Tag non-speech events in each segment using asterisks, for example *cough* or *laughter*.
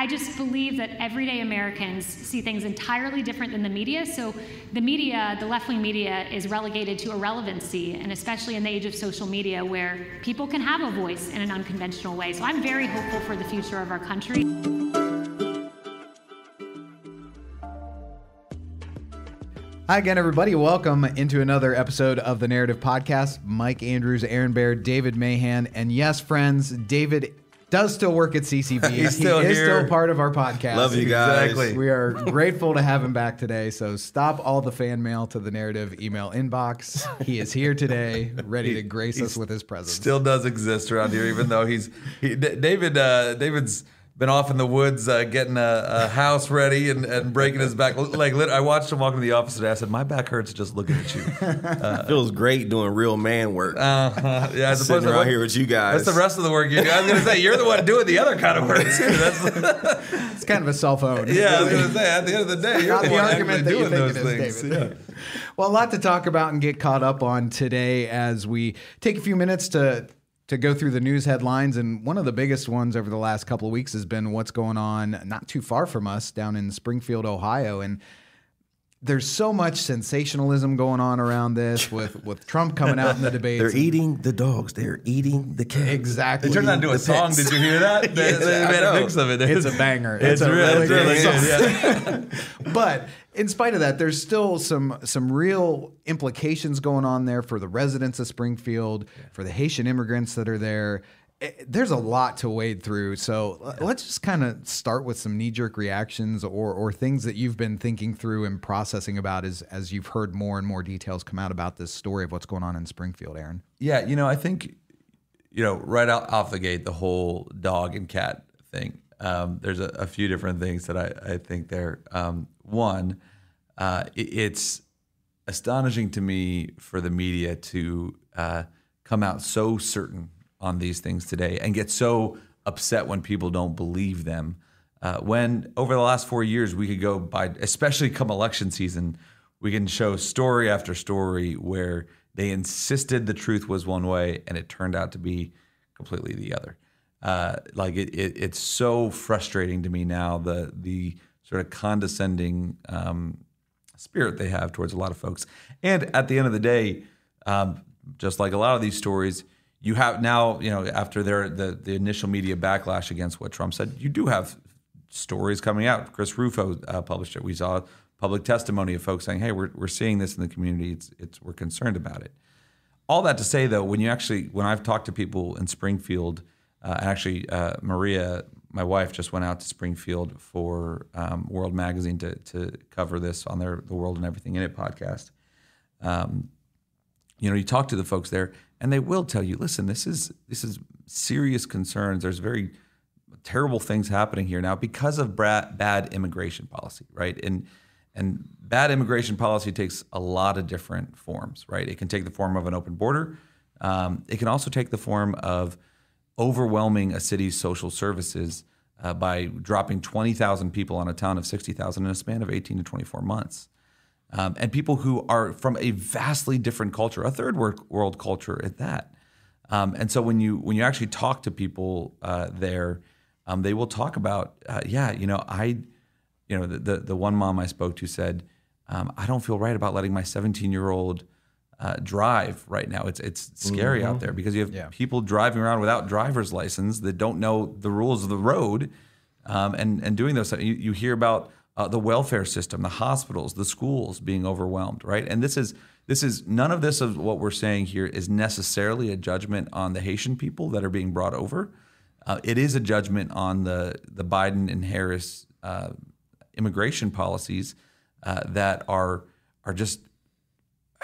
I just believe that everyday Americans see things entirely different than the media. So the media, the left wing media, is relegated to irrelevancy, and especially in the age of social media where people can have a voice in an unconventional way. So I'm very hopeful for the future of our country. Hi again, everybody. Welcome into another episode of the Narrative Podcast. Mike Andrews, Aaron Baer, David Mahan, and yes, friends, David does still work at CCV. *laughs* He's still he is here. still part of our podcast. Love you guys. Exactly. We are grateful to have him back today. So stop all the fan mail to the Narrative email inbox. He is here today, ready to *laughs* grace us with his presence. Still does exist around here, even though he's he, David. Uh, David's been off in the woods uh, getting a, a house ready and, and breaking his back. Like lit- I watched him walk into the office today. I said, "My back hurts just looking at you." *laughs* feels great doing real man work. Uh, yeah, as Sitting opposed to around what- here with you guys. That's the rest of the work you do. I was gonna say you're the one doing the other kind of work too. That's *laughs* It's kind of a cell phone. yeah. I was gonna say at the end of the day, you're Not the, the one argument actually that you doing think those it is, things. David. Yeah. Well, a lot to talk about and get caught up on today as we take a few minutes to to go through the news headlines. And one of the biggest ones over the last couple of weeks has been what's going on not too far from us down in Springfield, Ohio, and. There's so much sensationalism going on around this *laughs* with, with Trump coming out in the debates. They're eating the dogs. They're eating the cats. Exactly. They turned that into a The song. Did you hear that? *laughs* They, Yes, they made a mix of it. It's a banger. It's, It's a really, really good good. Yeah. *laughs* but in spite of that, there's still some some real implications going on there for the residents of Springfield, for the Haitian immigrants that are there. Eh, There's a lot to wade through. So l- let's just kind of start with some knee jerk reactions or or things that you've been thinking through and processing about as as you've heard more and more details come out about this story of what's going on in Springfield, Aaron. Yeah, you know, I think, you know, right out off the gate, the whole dog and cat thing. Um, there's a, a few different things that I, I think there. Um, one, uh, it- it's astonishing to me for the media to uh, come out so certain on these things today and get so upset when people don't believe them. Uh, when over the last four years, we could go by, especially come election season, we can show story after story where they insisted the truth was one way and it turned out to be completely the other. Uh, like it, it, it's so frustrating to me now the the sort of condescending um, spirit they have towards a lot of folks. And at the end of the day, um, just like a lot of these stories, you have now, you know, after their the, the initial media backlash against what Trump said, you do have stories coming out. Chris Rufo uh, published it. We saw public testimony of folks saying, "Hey, we're, we're seeing this in the community. It's it's we're concerned about it." All that to say, though, when you actually when I've talked to people in Springfield, uh, actually uh, Maria, my wife, just went out to Springfield for um, World Magazine to to cover this on their the World and Everything in It podcast. Um, you know, you talk to the folks there, and they will tell you, listen, this is this is serious concerns. There's very terrible things happening here now because of bra- bad immigration policy, right? And and bad immigration policy takes a lot of different forms, right? It can take the form of an open border. Um, it can also take the form of overwhelming a city's social services uh, by dropping 20,000 people on a town of 60,000 in a span of 18 to 24 months um, and people who are from a vastly different culture, a third world, culture at that. Um, and so when you when you actually talk to people uh, there, um, they will talk about, uh, yeah, you know, I, you know, the the, the one mom I spoke to said, um, I don't feel right about letting my 17 year old uh, drive right now. It's it's scary out there because you have Yeah. people driving around without driver's license that don't know the rules of the road, um, and and doing those. You, you hear about uh, the welfare system, the hospitals, the schools being overwhelmed, right? And this is this is none of this of what we're saying here is necessarily a judgment on the Haitian people that are being brought over. Uh, it is a judgment on the the Biden and Harris uh, immigration policies uh, that are are just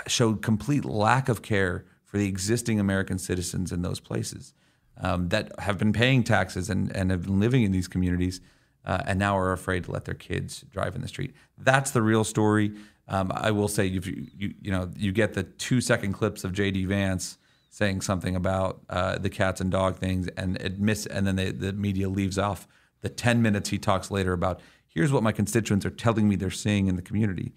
showed complete lack of care for the existing American citizens in those places um, that have been paying taxes and, and have been living in these communities uh, and now are afraid to let their kids drive in the street. That's the real story. Um, I will say, you, you know you get the two second clips of J.D. Vance saying something about uh, the cats and dog things, and it miss, and then they, the media leaves off the ten minutes he talks later about here's what my constituents are telling me they're seeing in the community.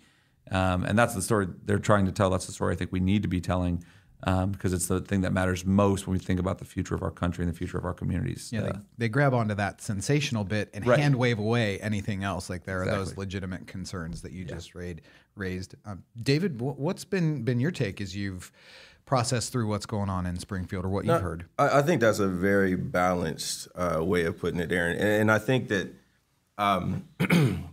Um, and that's the story they're trying to tell. That's the story I think we need to be telling. um, because it's the thing that matters most when we think about the future of our country and the future of our communities. Yeah, Uh, they, they grab onto that sensational bit and Right. hand wave away anything else. Like there are those legitimate concerns that you just raised. Raised, um, David. wh- What's been been your take as you've processed through what's going on in Springfield or what you've heard? I, I think that's a very balanced uh, way of putting it, Aaron. And, and I think that um, *clears throat*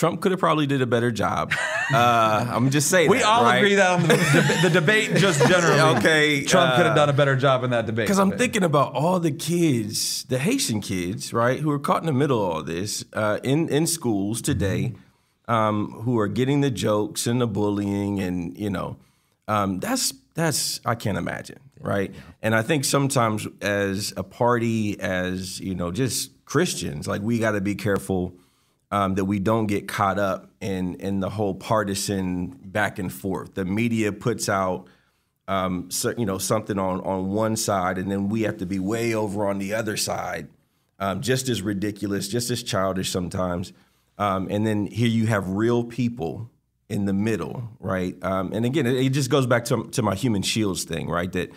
Trump could have probably did a better job. *laughs* Uh, I'm just saying. we that, all right? agree that on the, the, the *laughs* debate just generally. Okay, Trump could uh, have done a better job in that debate. Because I'm thinking about all the kids, the Haitian kids, right, who are caught in the middle of all this uh, in in schools today, um, who are getting the jokes and the bullying, and you know, um, that's that's I can't imagine, right? And I think sometimes as a party, as you know, just Christians, like we got to be careful um, that we don't get caught up in in the whole partisan back and forth. The media puts out um, so, you know something on on one side, and then we have to be way over on the other side, um, just as ridiculous, just as childish sometimes. Um, and then here you have real people in the middle, right? Um, and again, it, it just goes back to to my human shields thing, right? That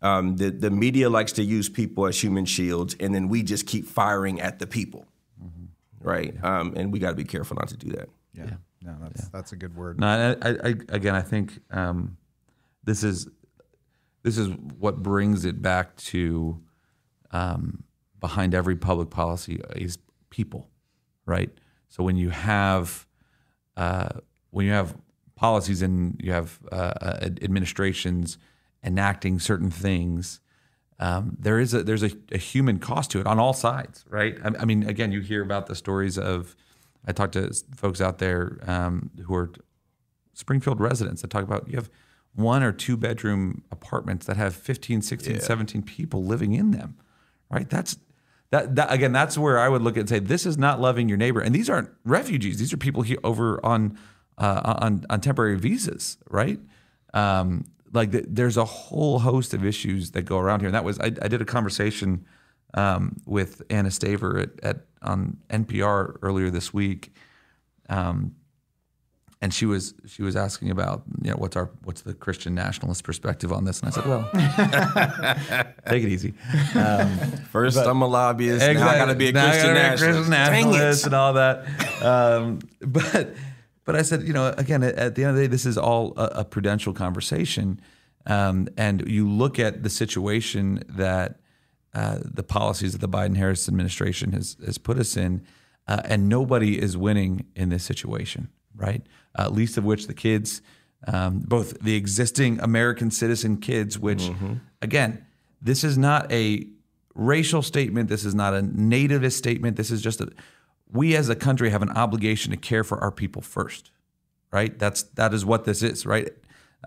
um, the the media likes to use people as human shields, and then we just keep firing at the people, right? Um, and we got to be careful not to do that. Yeah, no, that's that's a good word. No, I, I, I, again, I think um, this is this is what brings it back to um, behind every public policy is people, right? So when you have uh, when you have policies and you have uh, uh, administrations enacting certain things, um, there is a there's a, a human cost to it on all sides, right? I, I mean, again, you hear about the stories of I talked to folks out there um, who are Springfield residents that talk about you have one or two bedroom apartments that have 15, 16, 17 people living in them, right? That's that, that again, that's where I would look at and say, this is not loving your neighbor. And these aren't refugees. These are people here over on, uh, on, on temporary visas, right? Um, like th- there's a whole host of issues that go around here. And that was, I, I did a conversation um, with Anna Staver at, at, on NPR earlier this week. Um, and she was she was asking about you know what's our what's the Christian nationalist perspective on this, and I said, well, *laughs* take it easy. First, I'm a lobbyist. Now I got to be a Christian gotta be a nationalist. Christian nationalist and all that. Um, *laughs* but but I said, you know, again, at, the end of the day, this is all a, a prudential conversation, um, and you look at the situation that uh, the policies that the Biden-Harris administration has has put us in, uh, and nobody is winning in this situation, right? Uh, least of which the kids, um, both the existing American citizen kids, which again, this is not a racial statement. This is not a nativist statement. This is just a we as a country have an obligation to care for our people first, right? That's that is what this is, right?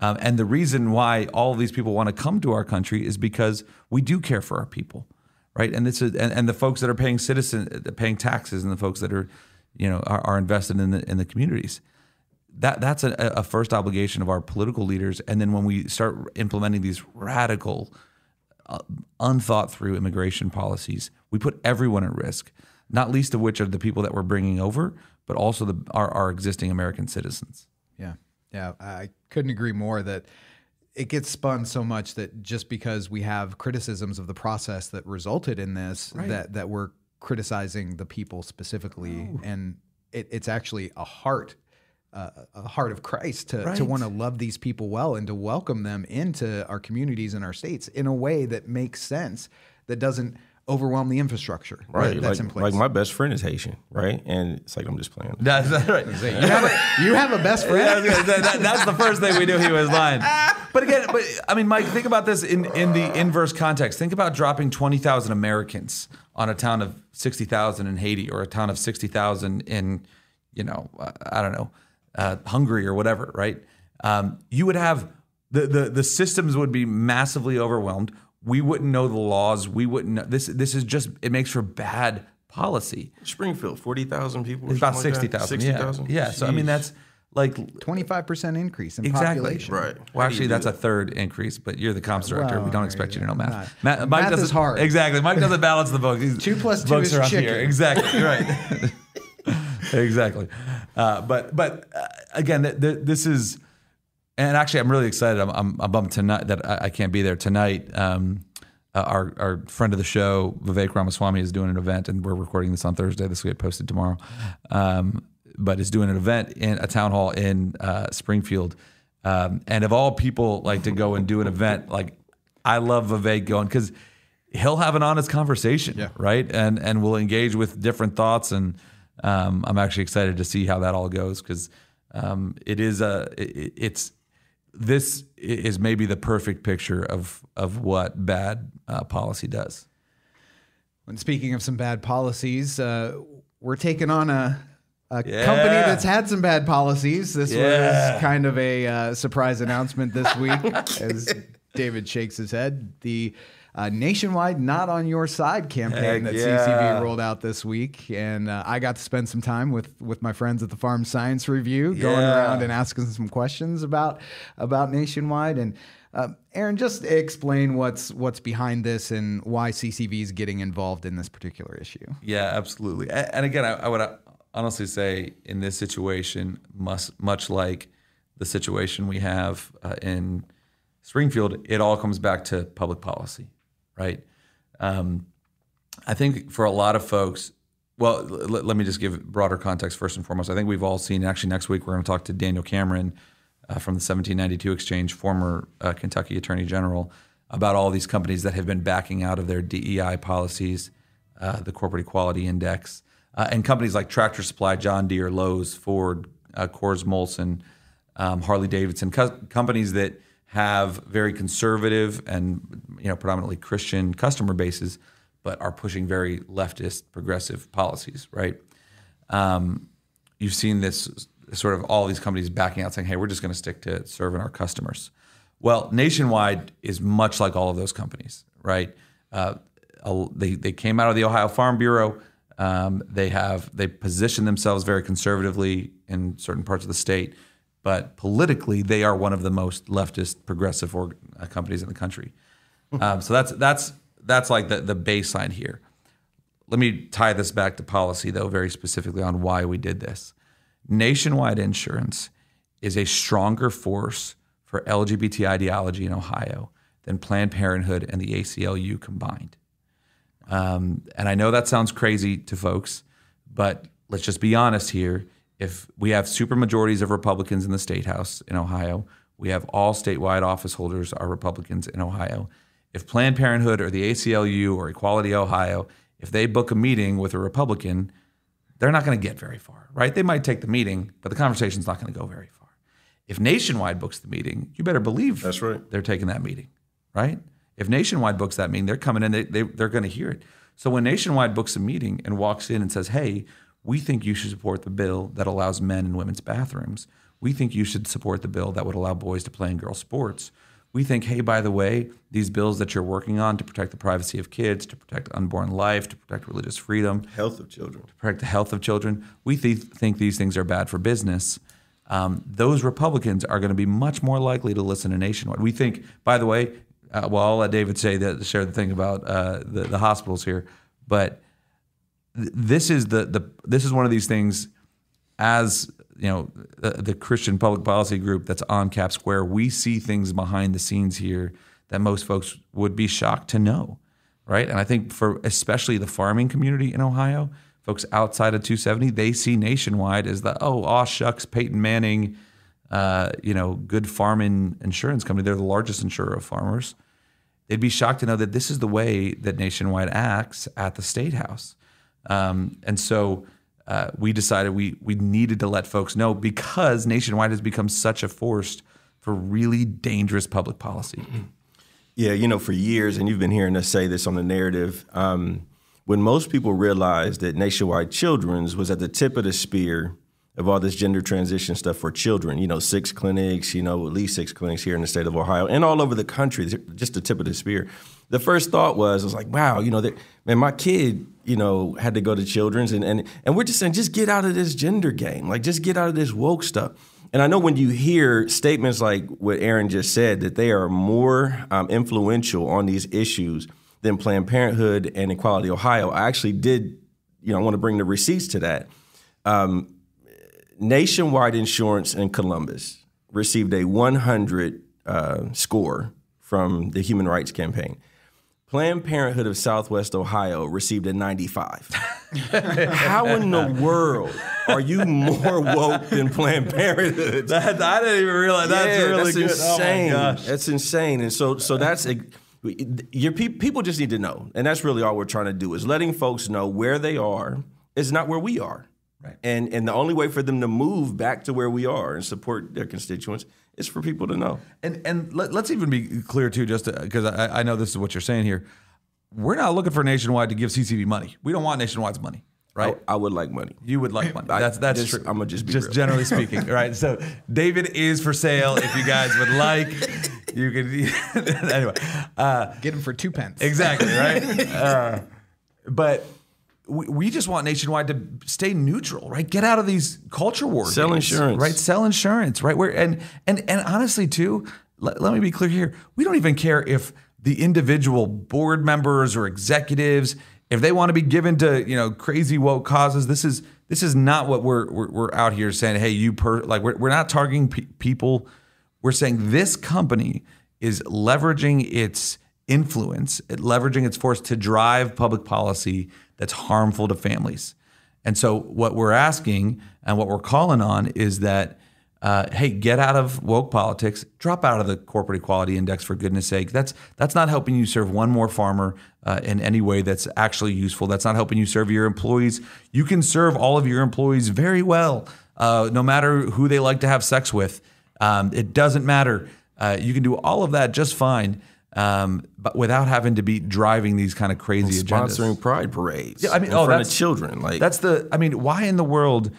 Um, and the reason why all these people want to come to our country is because we do care for our people, right? And this is and, and the folks that are paying citizen, paying taxes, and the folks that are, you know, are, are invested in the in the communities. That that's a, a first obligation of our political leaders. And then when we start implementing these radical unthought through immigration policies. We put everyone at risk, not least of which are the people that we're bringing over, but also the, our, our existing American citizens. Yeah. Yeah. I couldn't agree more that it gets spun so much that just because we have criticisms of the process that resulted in this, that, that we're criticizing the people specifically. And it, it's actually a heart. Uh, a heart of Christ to, to want to love these people well and to welcome them into our communities and our states in a way that makes sense, that doesn't overwhelm the infrastructure Right, that- that's like, in place. like my best friend is Haitian, right? And it's like I'm just playing. *laughs* That's right. you, have a, you have a best friend. Yeah, that- that- that's the first thing we knew he was lying. *laughs* But again, but I mean, Mike, think about this in, in the inverse context. Think about dropping 20,000 Americans on a town of 60,000 in Haiti or a town of 60,000 in, you know, uh, I don't know, uh, Hungary or whatever, right? Um, you would have the, the, the systems would be massively overwhelmed. We wouldn't know the laws. We wouldn't know. This, this is just, it makes for bad policy. Springfield, forty thousand people. It's about something like 60,000. yeah. 60,000? Yeah. So, I mean, that's like 25% increase in Exactly. population. right. Well, How actually, do that's a third increase, but you're the comps director. Well, we don't expect you to know math. not- Ma- Mike math doesn't, is hard. Exactly. Mike doesn't *laughs* balance the books. Two plus two books is are chicken. here. Exactly. *laughs* Right. *laughs* exactly. Uh, but but uh, again, th- th- this is and actually, I'm really excited. I'm, I'm, I'm bummed tonight that I, I can't be there tonight. Um, uh, our our friend of the show, Vivek Ramaswamy, is doing an event, and we're recording this on Thursday. This will get posted tomorrow. Um, but is doing an event in a town hall in uh, Springfield. Um, and of all people, like to go and do an event, like I love Vivek going because he'll have an honest conversation, Yeah. right? And and we'll engage with different thoughts. And um, I'm actually excited to see how that all goes because um, it is a it, it's this is maybe the perfect picture of of what bad uh, policy does. When speaking of some bad policies, uh, we're taking on a, a Yeah. company that's had some bad policies. This Yeah. was kind of a uh, surprise announcement this week *laughs* as David shakes his head. The uh, nationwide "Not on Your Side" campaign Heck that yeah. CCV rolled out this week, and uh, I got to spend some time with with my friends at the Farm Science Review, going around and asking some questions about about nationwide and. Uh, Aaron, just explain what's what's behind this and why CCV is getting involved in this particular issue. Yeah, absolutely. And again, I, I would honestly say in this situation, much, much like the situation we have uh, in Springfield, it all comes back to public policy, right? Um, I think for a lot of folks, well, let me just give broader context first and foremost. I think we've all seen, actually, next week we're going to talk to Daniel Cameron uh, from the 1792 Exchange, former uh, Kentucky Attorney General, about all these companies that have been backing out of their DEI policies, uh, the Corporate Equality Index, uh, and companies like Tractor Supply, John Deere, Lowe's, Ford, uh, Coors Molson, um, Harley Davidson, co- companies that have very conservative and you know predominantly Christian customer bases, but are pushing very leftist, progressive policies. Right? Um, you've seen this sort of all these companies backing out, saying, "Hey, we're just going to stick to serving our customers." Well, Nationwide is much like all of those companies, right? Uh, they they came out of the Ohio Farm Bureau. Um, they have they position themselves very conservatively in certain parts of the state, but politically they are one of the most leftist, progressive org- uh, companies in the country. Um, so that's that's that's like the the baseline here. Let me tie this back to policy, though, very specifically on why we did this. Nationwide insurance is a stronger force for LGBT ideology in Ohio than Planned Parenthood and the ACLU combined. Um, and I know that sounds crazy to folks, but let's just be honest here. If we have supermajorities of Republicans in the state house in Ohio, we have all statewide office holders are Republicans in Ohio. If Planned Parenthood or the ACLU or Equality Ohio, if they book a meeting with a Republican, they're not going to get very far, right? They might take the meeting, but the conversation's not going to go very far. If Nationwide books the meeting, you better believe That's right. they're taking that meeting, right? If Nationwide books that meeting, they're coming in, they, they, they're going to hear it. So when Nationwide books a meeting and walks in and says, hey, we think you should support the bill that allows men in women's bathrooms. We think you should support the bill that would allow boys to play in girls' sports. We think, hey, by the way, these bills that you're working on to protect the privacy of kids, to protect unborn life, to protect religious freedom, Health of children. To protect the health of children. We th- think these things are bad for business. Um, those Republicans are going to be much more likely to listen to Nationwide. We think, by the way, uh, well, I'll let David say that share the thing about uh, the the hospitals here, but this is the the this is one of these things. As you know, the, the Christian Public Policy Group that's on Cap Square, we see things behind the scenes here that most folks would be shocked to know right? And I think for especially the farming community in Ohio, folks outside of 270, they see nationwide as the oh, aw shucks, Peyton Manning, uh, you know, good farming insurance company. They're the largest insurer of farmers. They'd be shocked to know that this is the way that Nationwide acts at the state house. Um, and so uh, we decided we we needed to let folks know because Nationwide has become such a force for really dangerous public policy. Yeah, you know, for years, and you've been hearing us say this on the narrative, um, when most people realized that Nationwide Children's was at the tip of the spear of all this gender transition stuff for children, you know, six clinics, you know, at least six clinics here in the state of Ohio and all over the country, just the tip of the spear. The first thought was, I was like, wow, you know, man, my kid, you know, had to go to children's, and, and, and we're just saying, just get out of this gender game, like, just get out of this woke stuff. And I know when you hear statements like what Aaron just said, that they are more um, influential on these issues than Planned Parenthood and Equality Ohio. I actually did, you know, I want to bring the receipts to that. Um, nationwide insurance in Columbus received a 100 uh, score from the Human Rights Campaign. Planned Parenthood of Southwest Ohio received a 95. *laughs* How in the world are you more woke than Planned Parenthood? *laughs* That, I didn't even realize that's Yeah, really that's good. insane. Oh my gosh. That's insane. And so, so that's a, your pe- people just need to know, and that's really all we're trying to do is letting folks know where they are is not where we are. Right. And and the only way for them to move back to where we are and support their constituents is for people to know. And and let, us even be clear too, just because I, I know this is what you're saying here. We're not looking for Nationwide to give CCV money. We don't want Nationwide's money, right? I, I would like money. You would like money. I- That's that's just- true. I'ma just be just real. generally *laughs* speaking, right? So David is for sale. If you guys would like, you can. *laughs* anyway, uh, Get him for two pence. exactly right. *laughs* Uh, but we, we just want Nationwide to stay neutral, right? Get out of these culture wars. Sell insurance. right? Sell insurance, right? Where and and and honestly, too, let, let me be clear here. We don't even care if the individual board members or executives, if they want to be given to you know crazy woke causes. This is this is not what we're we're, we're out here saying. Hey, you per like we're we're not targeting pe- people. We're saying this company is leveraging its influence, leveraging its force to drive public policy that's harmful to families. And so, what we're asking and what we're calling on is that, uh, hey, get out of woke politics, drop out of the corporate equality index for goodness sake. That's that's not helping you serve one more farmer uh, in any way that's actually useful. That's not helping you serve your employees. You can serve all of your employees very well, uh, no matter who they like to have sex with. Um, it doesn't matter. Uh, you can do all of that just fine, um, but without having to be driving these kind of crazy agendas. Sponsoring pride parades. Yeah, I mean, in oh, front of that's children. Like that's the. I mean, why in the world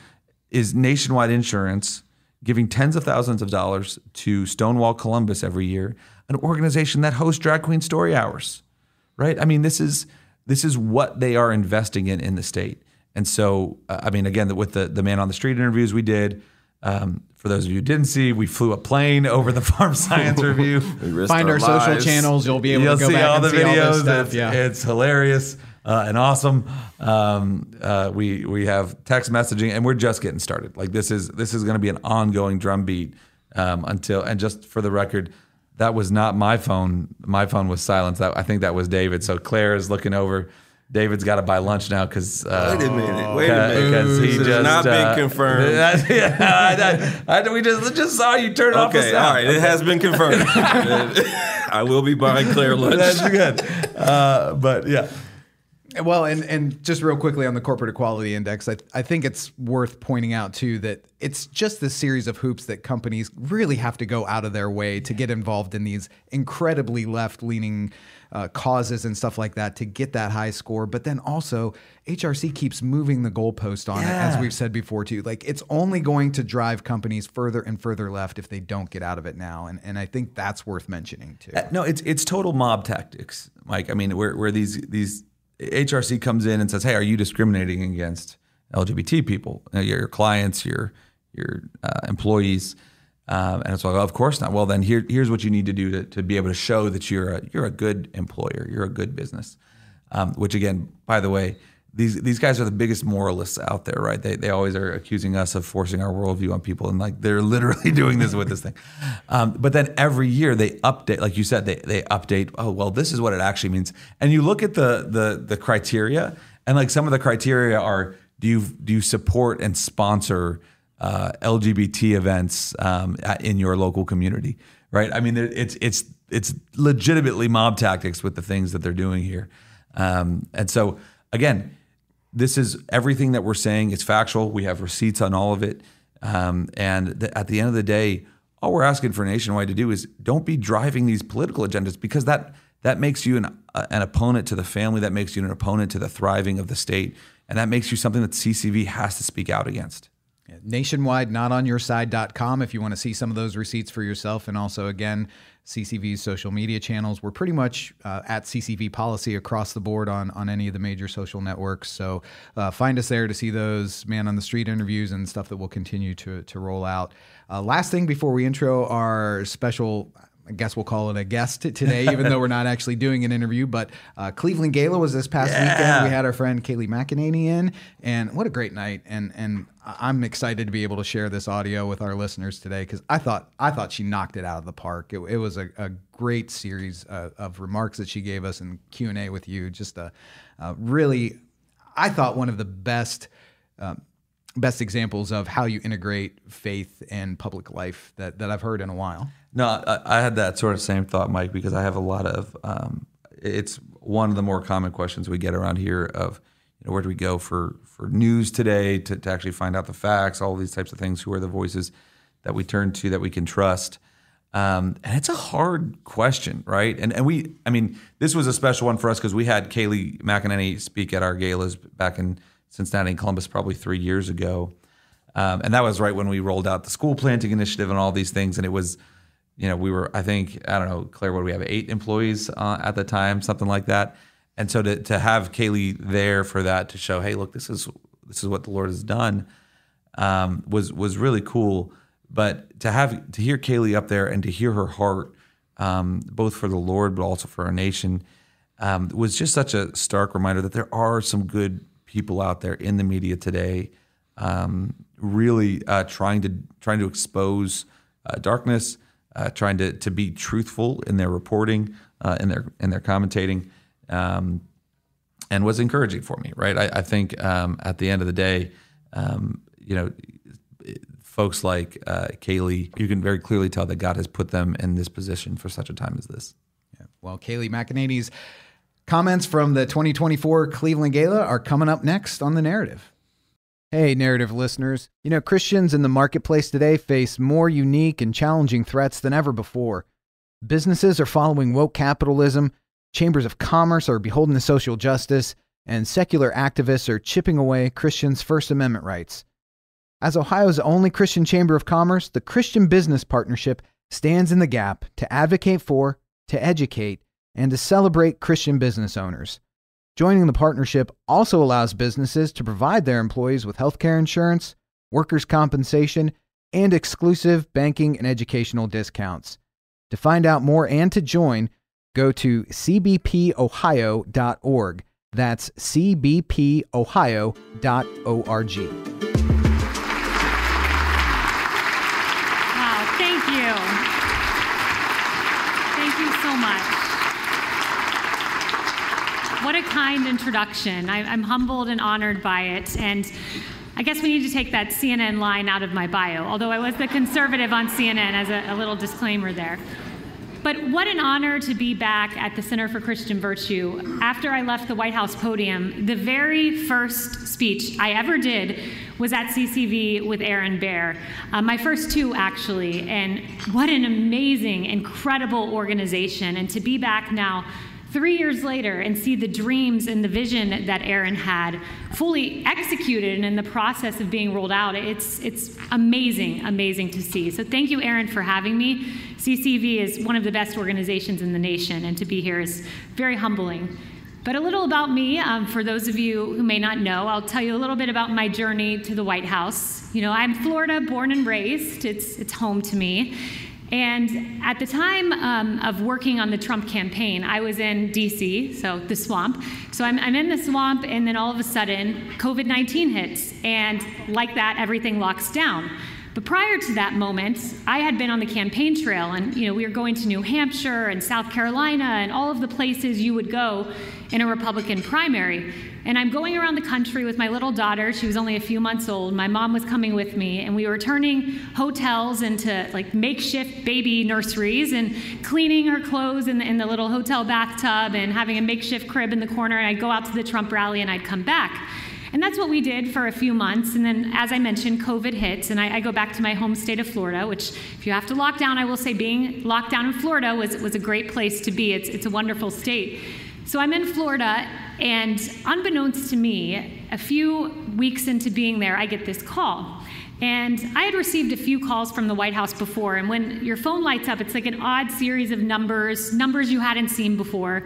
is Nationwide Insurance giving tens of thousands of dollars to Stonewall Columbus every year, an organization that hosts drag queen story hours, right? I mean, this is this is what they are investing in in the state. And so, uh, I mean, again, with the the man on the street interviews we did. Um, for those of you who didn't see, we flew a plane over the Farm *laughs* Science Review. we risked Find our, social channels. You'll be able You'll to go see back all and the see all videos. this stuff. It's, yeah. it's hilarious uh, and awesome. Um, uh, we we have text messaging, and we're just getting started. Like this is this is going to be an ongoing drumbeat um, until. And just for the record, that was not my phone. My phone was silenced. That, I think that was David. So Claire is looking over. David's got to buy lunch now because uh, Wait a minute. Wait a minute. because he This has just not been uh, confirmed. *laughs* yeah, I, I- we just just saw you turn off Okay, all right. It has been confirmed. *laughs* I will be buying Claire lunch. That's good. Uh, but yeah. Well, and and just real quickly on the corporate equality index, I, I think it's worth pointing out too that it's just this series of hoops that companies really have to go out of their way to get involved in these incredibly left leaning uh, causes and stuff like that to get that high score. But then also, HRC keeps moving the goalpost on it, as we've said before too. Like it's only going to drive companies further and further left if they don't get out of it now, and and I think that's worth mentioning too. Uh, No, it's it's total mob tactics, Mike. I mean, where where these these HRC comes in and says, "Hey, are you discriminating against LGBT people, Uh, your, your clients, your your uh, employees?" Um, and it's like, oh, "Of course not." Well, then here here's what you need to do to, to be able to show that you're a you're a good employer, you're a good business. Um, which again, by the way, these these guys are the biggest moralists out there, right? They they always are accusing us of forcing our worldview on people, and like they're *laughs* literally doing this with this thing. Um, but then every year they update, like you said, they they update. Oh well, this is what it actually means. And you look at the the the criteria, and like some of the criteria are: do you do you support and sponsor uh, LGBT events um, in your local community? Right? I mean, it's it's it's legitimately mob tactics with the things that they're doing here. Um, and so again, this is everything that we're saying is factual. We have receipts on all of it. Um, and at the end of the day, all we're asking for Nationwide to do is don't be driving these political agendas because that that makes you an, uh, an opponent to the family. That makes you an opponent to the thriving of the state, and that makes you something that CCV has to speak out against. Nationwide not on your side.com if you want to see some of those receipts for yourself. And also again ccv's social media channels. We're pretty much uh, at ccv policy across the board on on any of the major social networks. So uh, find us there to see those man on the street interviews and stuff that we'll continue to to roll out. Uh, last thing before we intro our special I guess we'll call it a guest today, even though we're not *laughs* actually doing an interview. But uh, Cleveland Gala was this past Yeah. weekend. We had our friend Kayleigh McEnany in, and what a great night! And and I'm excited to be able to share this audio with our listeners today because I thought I thought she knocked it out of the park. It, it was a, a great series uh, of remarks that she gave us and Q and A with you. Just a, a really, I thought one of the best. Um, best examples of how you integrate faith and public life that, that I've heard in a while. No, I, I had that sort of same thought, Mike, because I have a lot of. Um, it's one of the more common questions we get around here of, you know, where do we go for for news today to, to actually find out the facts, all these types of things. Who are the voices that we turn to that we can trust? Um, and it's a hard question, right? And and we, I mean, this was a special one for us because we had Kayleigh McEnany speak at our galas back in Cincinnati and Columbus probably three years ago. Um, and that was right when we rolled out the school planting initiative and all these things. And it was, you know, we were, I think, I don't know, Claire, what do we have, eight employees uh, at the time, something like that. And so to, to have Kayleigh there for that to show, hey, look, this is this is what the Lord has done, um, was was really cool. But to have to hear Kayleigh up there and to hear her heart, um, both for the Lord but also for our nation, um, was just such a stark reminder that there are some good people out there in the media today, um, really uh, trying to trying to expose uh, darkness, uh, trying to to be truthful in their reporting, uh, in their in their commentating, um, and was encouraging for me. Right, I, I think um, at the end of the day, um, you know, folks like uh, Kayleigh, you can very clearly tell that God has put them in this position for such a time as this. Yeah. Well, Kayleigh McEnany's comments from the 2024 Cleveland Gala are coming up next on the narrative. Hey, narrative listeners. You know, Christians in the marketplace today face more unique and challenging threats than ever before. Businesses are following woke capitalism, chambers of commerce are beholden to social justice, and secular activists are chipping away Christians' First Amendment rights. As Ohio's only Christian Chamber of Commerce, the Christian Business Partnership stands in the gap to advocate for, to educate, and to celebrate Christian business owners. Joining the partnership also allows businesses to provide their employees with healthcare insurance, workers' compensation, and exclusive banking and educational discounts. To find out more and to join, go to cbpohio.org. That's cbpohio.org. Wow, thank you. Thank you so much. What a kind introduction. I, I'm humbled and honored by it. And I guess we need to take that CNN line out of my bio, although I was the conservative on CNN as a, a little disclaimer there. But what an honor to be back at the Center for Christian Virtue. After I left the White House podium, the very first speech I ever did was at CCV with Aaron Baer. Uh, my first two, actually. And what an amazing, incredible organization. And to be back now, three years later, and see the dreams and the vision that Aaron had fully executed and in the process of being rolled out, it's, it's amazing, amazing to see. So thank you, Aaron, for having me. CCV is one of the best organizations in the nation, and to be here is very humbling. But a little about me, um, for those of you who may not know, I'll tell you a little bit about my journey to the White House. You know, I'm Florida born and raised, it's, it's home to me. And at the time um, of working on the Trump campaign, I was in DC, so the swamp. So I'm, I'm in the swamp, and then all of a sudden, COVID 19 hits. And like that, everything locks down. But prior to that moment, I had been on the campaign trail, and you know we were going to New Hampshire and South Carolina and all of the places you would go in a Republican primary. And I'm going around the country with my little daughter. She was only a few months old. My mom was coming with me, and we were turning hotels into like makeshift baby nurseries and cleaning her clothes in the, in the little hotel bathtub and having a makeshift crib in the corner. And I'd go out to the Trump rally and I'd come back. And that's what we did for a few months. And then, as I mentioned, COVID hits, and I, I, go back to my home state of Florida, which, if you have to lock down, I will say being locked down in Florida was, was a great place to be. It's, it's a wonderful state. So I'm in Florida, and unbeknownst to me, a few weeks into being there, I get this call. And I had received a few calls from the White House before, and when your phone lights up, it's like an odd series of numbers, numbers you hadn't seen before.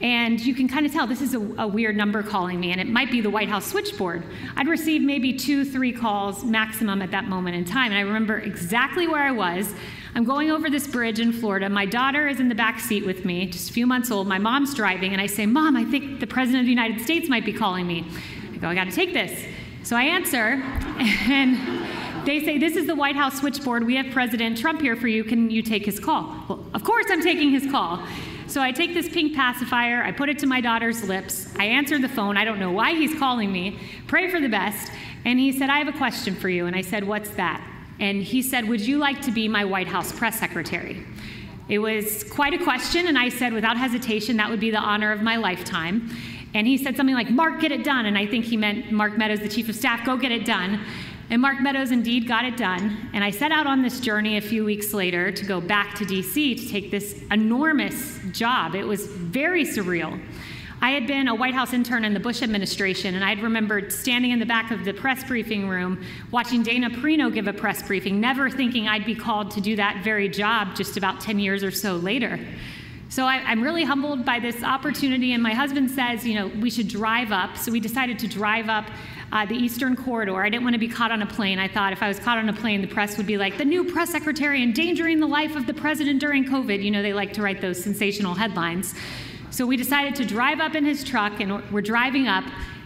And you can kind of tell this is a, a, weird number calling me, and it might be the White House switchboard. I'd received maybe two, three calls maximum at that moment in time, and I remember exactly where I was. I'm going over this bridge in Florida. My daughter is in the back seat with me, just a few months old. My mom's driving, and I say, Mom, I think the President of the United States might be calling me. I go, I got to take this. So I answer, *laughs* and they say, This is the White House switchboard. We have President Trump here for you. Can you take his call? Well, of course I'm taking his call. So I take this pink pacifier, I put it to my daughter's lips, I answer the phone, I don't know why he's calling me, pray for the best, and he said, I have a question for you. And I said, What's that? And he said, Would you like to be my White House press secretary? It was quite a question, and I said, without hesitation, that would be the honor of my lifetime. And he said something like, Mark, get it done. And I think he meant Mark Meadows, the chief of staff, go get it done. And Mark Meadows indeed got it done. And I set out on this journey a few weeks later to go back to DC to take this enormous job. It was very surreal. I had been a White House intern in the Bush administration, and I'd remembered standing in the back of the press briefing room watching Dana Perino give a press briefing, never thinking I'd be called to do that very job just about 10 years or so later. So I, am really humbled by this opportunity, and my husband says, you know, we should drive up. So we decided to drive up uh, the Eastern Corridor. I didn't want to be caught on a plane. I thought if I was caught on a plane, the press would be like, the new press secretary endangering the life of the president during COVID. You know, they like to write those sensational headlines. So we decided to drive up in his truck, and we're driving up,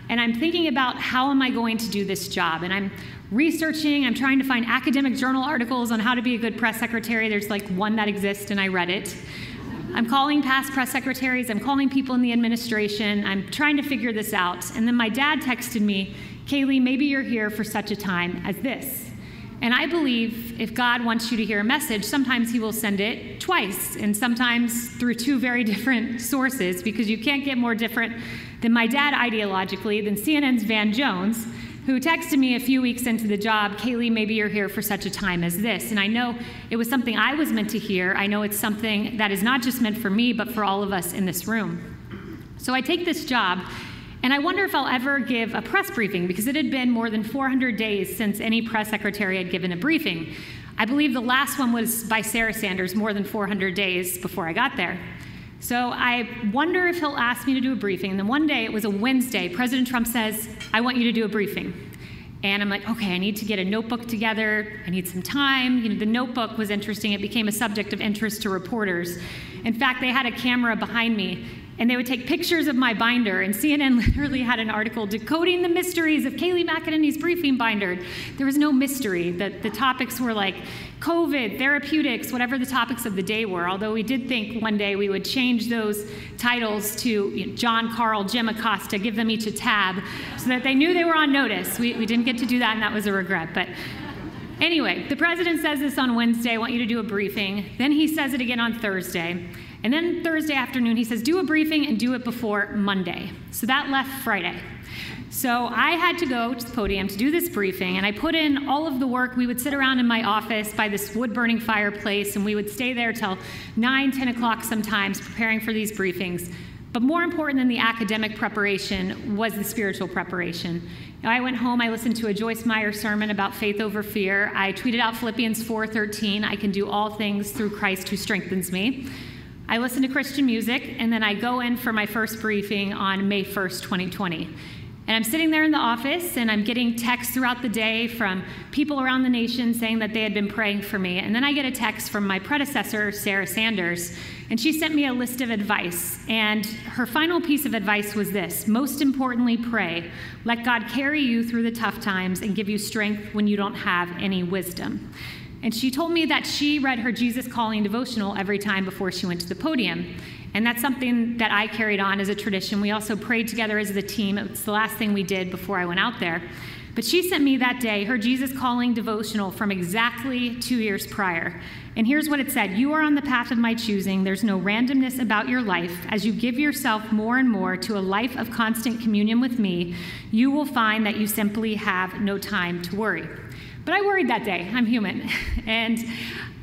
and I'm thinking about how am I going to do this job? And I'm researching, I'm trying to find academic journal articles on how to be a good press secretary. There's like one that exists, and I read it. I'm calling past press secretaries, I'm calling people in the administration, I'm trying to figure this out. And then my dad texted me, Kayleigh, maybe you're here for such a time as this. And I believe if God wants you to hear a message, sometimes He will send it twice, and sometimes through two very *laughs* different sources, because you can't get more different than my dad ideologically than CNN's Van Jones, who texted me a few weeks into the job, Kayleigh, maybe you're here for such a time as this. And I know it was something I was meant to hear. I know it's something that is not just meant for me, but for all of us in this room. So I take this job, and I wonder if I'll ever give a press briefing because it had been more than 400 days since any press secretary had given a briefing. I believe the last one was by Sarah Sanders, more than 400 days before I got there. So I wonder if he'll ask me to do a briefing. And then one day, it was a Wednesday, President Trump says, I want you to do a briefing. And I'm like, okay, I need to get a notebook together. I need some time. You know, the notebook was interesting. It became a subject of interest to reporters. In fact, they had a camera behind me and they would take pictures of my binder. And CNN *laughs* literally had an article decoding the mysteries of Kayleigh McEnany's briefing binder. There was no mystery. The, the topics were like COVID, therapeutics, whatever the topics of the day were. Although we did think one day we would change those titles to you know, Jon Karl, Jim Acosta, give them each a tab so that they knew they were on notice. We, we didn't get to do that, and that was a regret. But Anyway, the president says this on Wednesday. I want you to do a briefing. Then he says it again on Thursday. And then Thursday afternoon, he says, do a briefing and do it before Monday. So that left Friday. So I had to go to the podium to do this briefing, and I put in all of the work. We would sit around in my office by this wood burning fireplace, and we would stay there till 9, 10 o'clock sometimes preparing for these briefings. But more important than the academic preparation was the spiritual preparation. I went home, I listened to a Joyce Meyer sermon about faith over fear. I tweeted out Philippians 4:13, I can do all things through Christ who strengthens me. I listen to Christian music, and then I go in for my first briefing on May 1st, 2020. And I'm sitting there in the office, and I'm getting texts throughout the day from people around the nation saying that they had been praying for me. And then I get a text from my predecessor, Sarah Sanders, and she sent me a list of advice. And her final piece of advice was this Most importantly, pray. Let God carry you through the tough times and give you strength when you don't have any wisdom. And she told me that she read her Jesus Calling devotional every time before she went to the podium. And that's something that I carried on as a tradition. We also prayed together as a team. It's the last thing we did before I went out there. But she sent me that day her Jesus Calling devotional from exactly two years prior. And here's what it said You are on the path of my choosing. There's no randomness about your life. As you give yourself more and more to a life of constant communion with me, you will find that you simply have no time to worry. But I worried that day. I'm human. *laughs* and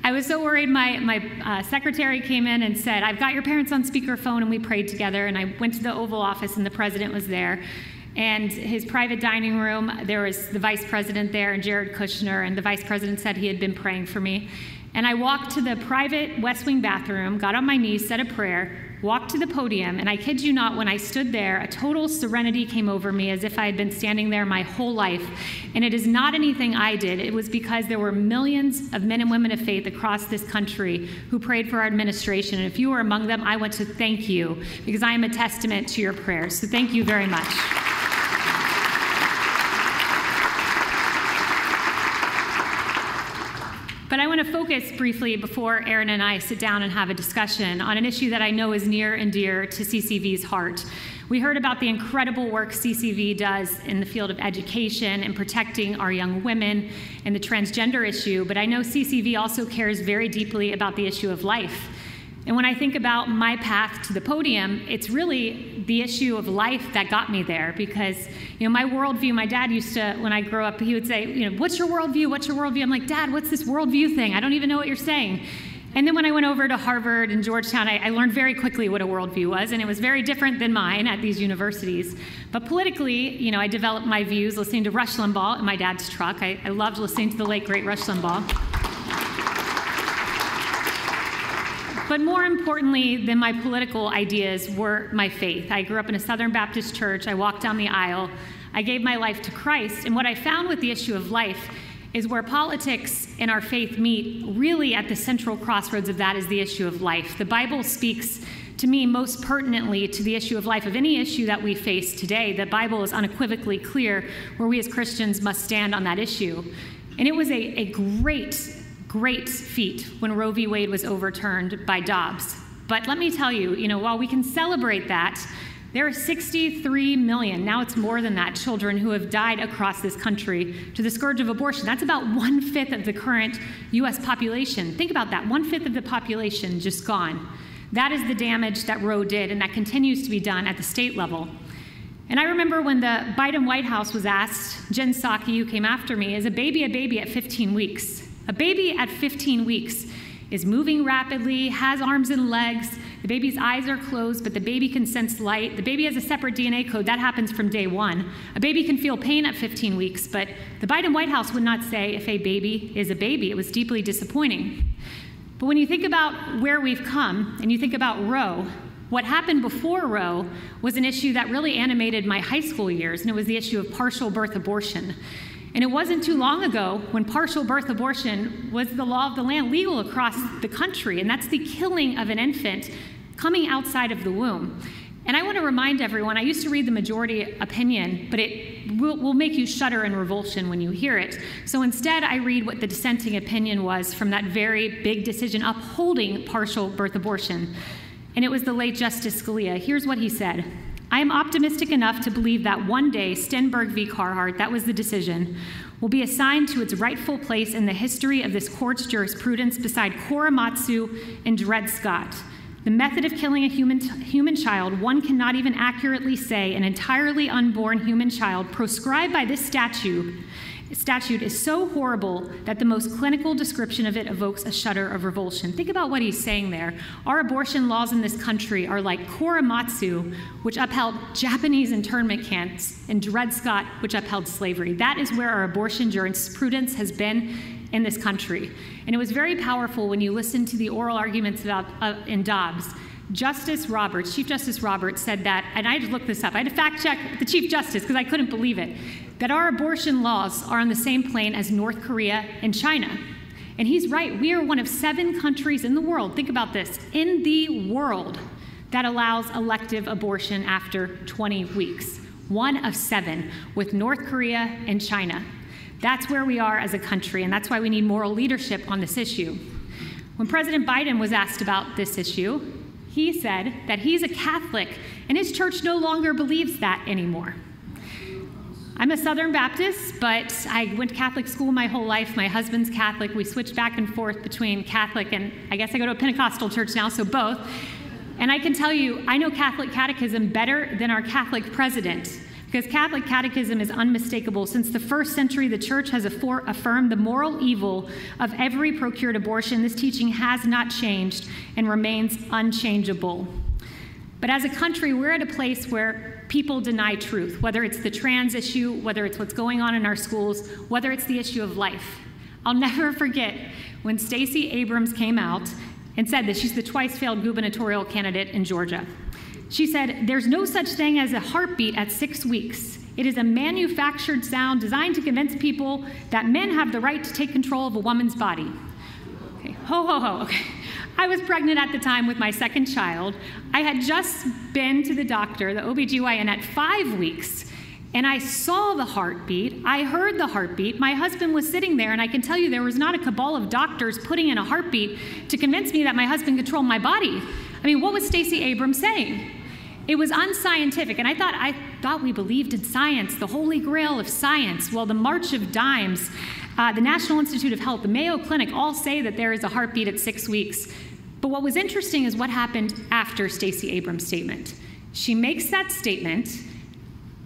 I was so worried. My, my uh, secretary came in and said, I've got your parents on speakerphone, and we prayed together. And I went to the Oval Office, and the president was there. And his private dining room, there was the vice president there and Jared Kushner, and the vice president said he had been praying for me. And I walked to the private West Wing bathroom, got on my knees, said a prayer, walked to the podium, and I kid you not, when I stood there, a total serenity came over me as if I had been standing there my whole life. And it is not anything I did, it was because there were millions of men and women of faith across this country who prayed for our administration. And if you were among them, I want to thank you because I am a testament to your prayers. So thank you very much. But I want to focus briefly before Aaron and I sit down and have a discussion on an issue that I know is near and dear to CCV's heart. We heard about the incredible work CCV does in the field of education and protecting our young women and the transgender issue, but I know CCV also cares very deeply about the issue of life. And when I think about my path to the podium, it's really the issue of life that got me there because, you know, my worldview, my dad used to, when I grew up, he would say, you know, what's your worldview? What's your worldview? I'm like, Dad, what's this worldview thing? I don't even know what you're saying. And then when I went over to Harvard and Georgetown, I, I, learned very quickly what a worldview was, and it was very different than mine at these universities. But politically, you know, I developed my views listening to Rush Limbaugh in my dad's truck. I, I loved listening to the late, great Rush Limbaugh. But more importantly than my political ideas were my faith. I grew up in a Southern Baptist church. I walked down the aisle. I gave my life to Christ. And what I found with the issue of life is where politics and our faith meet, really at the central crossroads of that is the issue of life. The Bible speaks to me most pertinently to the issue of life of any issue that we face today. The Bible is unequivocally clear where we as Christians must stand on that issue. And it was a, a great great feat when Roe v. Wade was overturned by Dobbs. But let me tell you, you know, while we can celebrate that, there are 63 million, now it's more than that, children who have died across this country to the scourge of abortion. That's about one fifth of the current US population. Think about that one fifth of the population just gone. That is the damage that Roe did, and that continues to be done at the state level. And I remember when the Biden White House was asked, Jen Psaki, who came after me, is a baby a baby at 15 weeks? A baby at 15 weeks is moving rapidly, has arms and legs. The baby's eyes are closed, but the baby can sense light. The baby has a separate DNA code. That happens from day one. A baby can feel pain at 15 weeks, but the Biden White House would not say if a baby is a baby. It was deeply disappointing. But when you think about where we've come and you think about Roe, what happened before Roe was an issue that really animated my high school years, and it was the issue of partial birth abortion. And it wasn't too long ago when partial birth abortion was the law of the land legal across the country, and that's the killing of an infant coming outside of the womb. And I want to remind everyone I used to read the majority opinion, but it will, will, make you shudder in revulsion when you hear it. So instead, I read what the dissenting opinion was from that very big decision upholding partial birth abortion. And it was the late Justice Scalia. Here's what he said I am optimistic enough to believe that one day Stenberg v. Carhart, that was the decision, will be assigned to its rightful place in the history of this court's jurisprudence beside Korematsu and Dred Scott. The method of killing a human, human child, one cannot even accurately say an entirely unborn human child, proscribed by this statute, statute is so horrible that the most clinical description of it evokes a shudder of revulsion. Think about what he's saying there. Our abortion laws in this country are like Korematsu, which upheld Japanese internment camps, and Dred Scott, which upheld slavery. That is where our abortion jurisprudence has been in this country. And it was very powerful when you listened to the oral arguments about, uh, in Dobbs. Justice Roberts, Chief Justice Roberts, said that, and I had to look this up. I had to fact check the Chief Justice because I couldn't believe it that our abortion laws are on the same plane as North Korea and China. And he's right. We are one of seven countries in the world, think about this, in the world that allows elective abortion after 20 weeks. One of seven, with North Korea and China. That's where we are as a country, and that's why we need moral leadership on this issue. When President Biden was asked about this issue, he said that he's a Catholic and his church no longer believes that anymore. I'm a Southern Baptist, but I went to Catholic school my whole life. My husband's Catholic. We switched back and forth between Catholic and I guess I go to a Pentecostal church now, so both. And I can tell you, I know Catholic catechism better than our Catholic president because Catholic catechism is unmistakable. Since the first century, the church has affirmed the moral evil of every procured abortion. This teaching has not changed and remains unchangeable. But as a country, we're at a place where people deny truth, whether it's the trans issue, whether it's what's going on in our schools, whether it's the issue of life. I'll *laughs* never forget when Stacey Abrams came out and said that she's the twice failed gubernatorial candidate in Georgia. She said, There's no such thing as a heartbeat at six weeks. It is a manufactured sound designed to convince people that men have the right to take control of a woman's body. Okay, ho, ho, ho. Okay. I was pregnant at the time with my second child. I had just been to the doctor, the OBGYN, at five weeks, and I saw the heartbeat. I heard the heartbeat. My husband was sitting there, and I can tell you there was not a cabal of doctors putting in a heartbeat to convince me that my husband controlled my body. I mean, what was Stacey Abrams saying? It was unscientific, and I thought I thought we believed in science, the holy grail of science. Well, the March of Dimes, uh, the National Institute of Health, the Mayo Clinic all say that there is a heartbeat at six weeks. But what was interesting is what happened after Stacey Abrams' statement. She makes that statement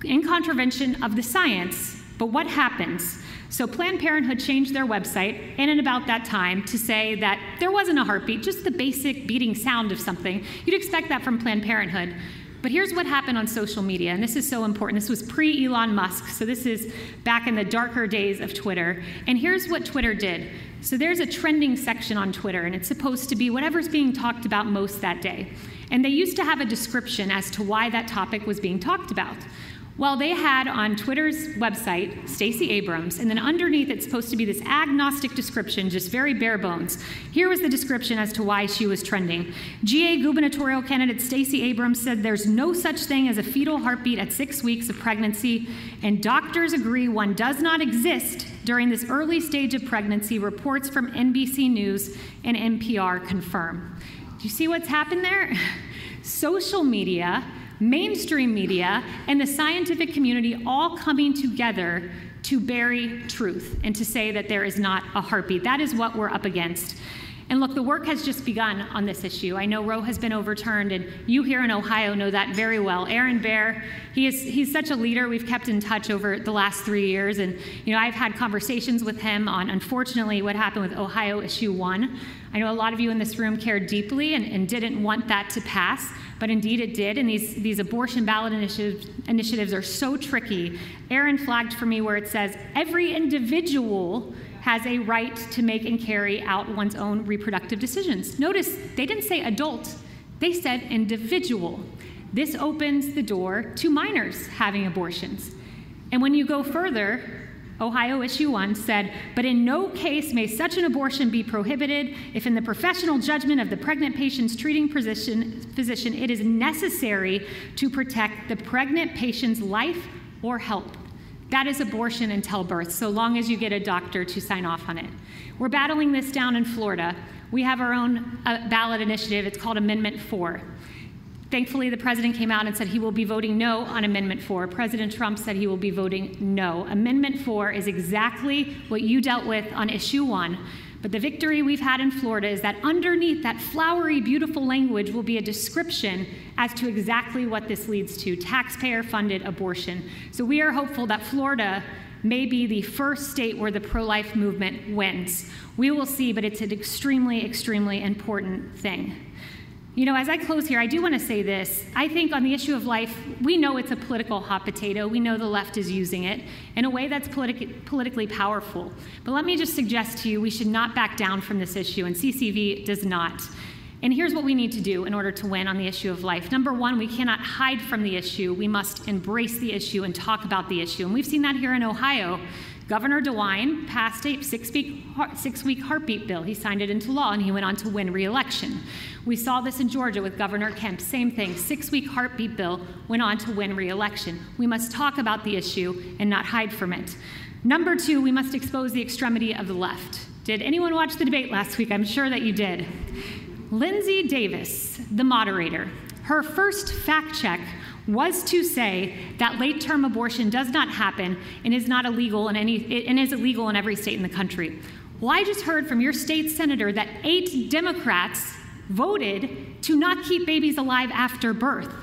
in contravention of the science, but what happens? So Planned Parenthood changed their website in and about that time to say that there wasn't a heartbeat, just the basic beating sound of something. You'd expect that from Planned Parenthood. But here's what happened on social media, and this is so important. This was pre Elon Musk, so this is back in the darker days of Twitter. And here's what Twitter did. So there's a trending section on Twitter, and it's supposed to be whatever's being talked about most that day. And they used to have a description as to why that topic was being talked about. Well, they had on Twitter's website Stacey Abrams, and then underneath it's supposed to be this agnostic description, just very bare bones. Here was the description as to why she was trending. GA gubernatorial candidate Stacey Abrams said there's no such thing as a fetal heartbeat at six weeks of pregnancy, and doctors agree one does not exist during this early stage of pregnancy. Reports from NBC News and NPR confirm. Do you see what's happened there? *laughs* Social media mainstream media, and the scientific community all coming together to bury truth and to say that there is not a heartbeat. That is what we're up against. And look, the work has just begun on this issue. I know Roe has been overturned, and you here in Ohio know that very well. Aaron Baer, he is he's such a leader. We've kept in touch over the last three years, and you know I've had conversations with him on unfortunately what happened with Ohio Issue One. I know a lot of you in this room cared deeply and, and didn't want that to pass, but indeed it did. And these these abortion ballot initiatives initiatives are so tricky. Aaron flagged for me where it says every individual has a right to make and carry out one's own reproductive decisions. Notice they didn't say adult, they said individual. This opens the door to minors having abortions. And when you go further, Ohio Issue 1 said, but in no case may such an abortion be prohibited if, in the professional judgment of the pregnant patient's treating physician, physician it is necessary to protect the pregnant patient's life or health. That is abortion until birth, so long as you get a doctor to sign off on it. We're battling this down in Florida. We have our own uh, ballot initiative. It's called Amendment 4. Thankfully, the president came out and said he will be voting no on Amendment 4. President Trump said he will be voting no. Amendment 4 is exactly what you dealt with on Issue 1 but the victory we've had in Florida is that underneath that flowery, beautiful language will be a description as to exactly what this leads to taxpayer funded abortion. So we are hopeful that Florida may be the first state where the pro life movement wins. We will see, but it's an extremely, extremely important thing. You know, as I close here, I do want to say this. I think on the issue of life, we know it's a political hot potato. We know the left is using it in a way that's politi- politically powerful. But let me just suggest to you we should not back down from this issue, and CCV does not. And here's what we need to do in order to win on the issue of life. Number one, we cannot hide from the issue. We must embrace the issue and talk about the issue. And we've seen that here in Ohio. Governor DeWine passed a six week, six week heartbeat bill. He signed it into law and he went on to win re election. We saw this in Georgia with Governor Kemp. Same thing, six week heartbeat bill went on to win re election. We must talk about the issue and not hide from it. Number two, we must expose the extremity of the left. Did anyone watch the debate last week? I'm sure that you did. Linsey Davis, the moderator, her first fact check was to say that late term abortion does not happen and is not illegal in any and is illegal in every state in the country. Well, I just heard from your state senator that eight Democrats voted to not keep babies alive after birth.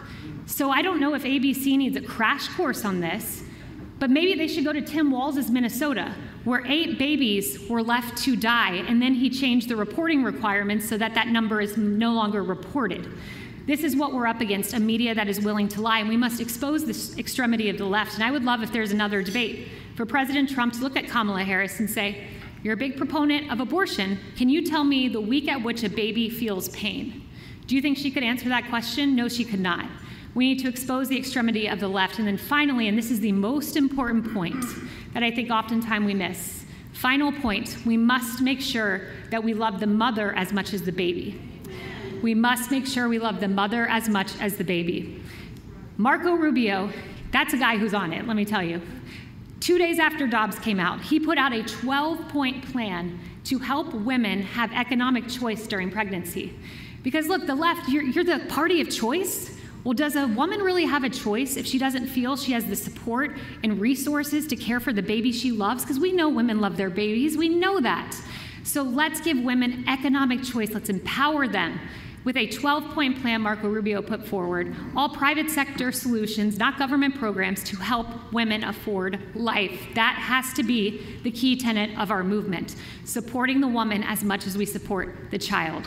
So I don't know if ABC needs a crash course on this, but maybe they should go to Tim Walz's Minnesota, where eight babies were left to die, and then he changed the reporting requirements so that that number is no longer reported. This is what we're up against a media that is willing to lie, and we must expose this extremity of the left. And I would love if there's another debate for President Trump to look at Kamala Harris and say, You're a big proponent of abortion. Can you tell me the week at which a baby feels pain? Do you think she could answer that question? No, she could not. We need to expose the extremity of the left. And then finally, and this is the most important point that I think oftentimes we miss. Final point we must make sure that we love the mother as much as the baby. We must make sure we love the mother as much as the baby. Marco Rubio, that's a guy who's on it, let me tell you. Two days after Dobbs came out, he put out a 12 point plan to help women have economic choice during pregnancy. Because look, the left, you're, you're the party of choice. Well, does a woman really have a choice if she doesn't feel she has the support and resources to care for the baby she loves? Because we know women love their babies, we know that. So let's give women economic choice, let's empower them. With a 12 point plan Marco Rubio put forward, all private sector solutions, not government programs, to help women afford life. That has to be the key tenet of our movement supporting the woman as much as we support the child.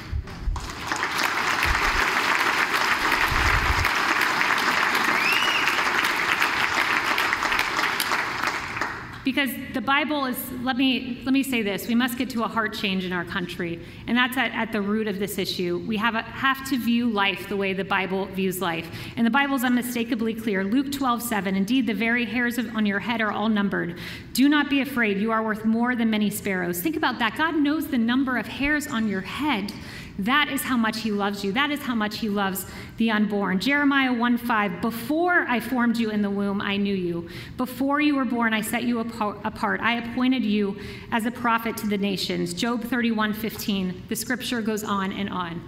Because the bible is let me let me say this we must get to a heart change in our country and that's at, at the root of this issue. We have, a, have to view life the way the bible views life. And the bible is unmistakably clear. Luke 12 7 indeed the very hairs of, on your head are all numbered. Do not be afraid. You are worth more than many sparrows. Think about that. God knows the number of hairs on your head that is how much he loves you. That is how much he loves the unborn. Jeremiah 1:5, before I formed you in the womb, I knew you. Before you were born, I set you apart. I appointed you as a prophet to the nations. Job 31:15. the scripture goes on and on.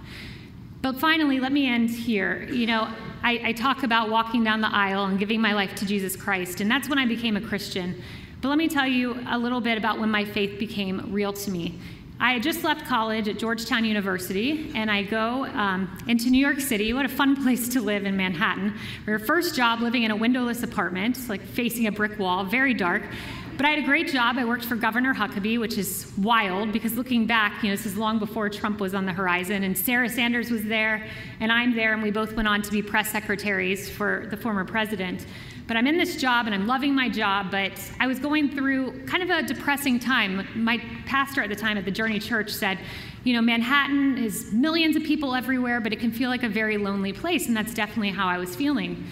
But finally, let me end here. You know, I, I talk about walking down the aisle and giving my life to Jesus Christ, and that's when I became a Christian. But let me tell you a little bit about when my faith became real to me. I had just left college at Georgetown University, and I go um, into New York City. What a fun *laughs* place to live in Manhattan. Our first job living in a windowless apartment, like facing a brick wall, very dark. But I had a great job. I worked for Governor Huckabee, which is wild because looking back, you know, this is long before Trump was on the horizon. And Sarah Sanders was there, and I'm there, and we both went on to be press secretaries for the former president. But I'm in this job and I'm loving my job, but I was going through kind of a depressing time. My pastor at the time at the Journey Church said, you know, Manhattan is millions of people everywhere, but it can feel like a very lonely place, and that's definitely how I was feeling.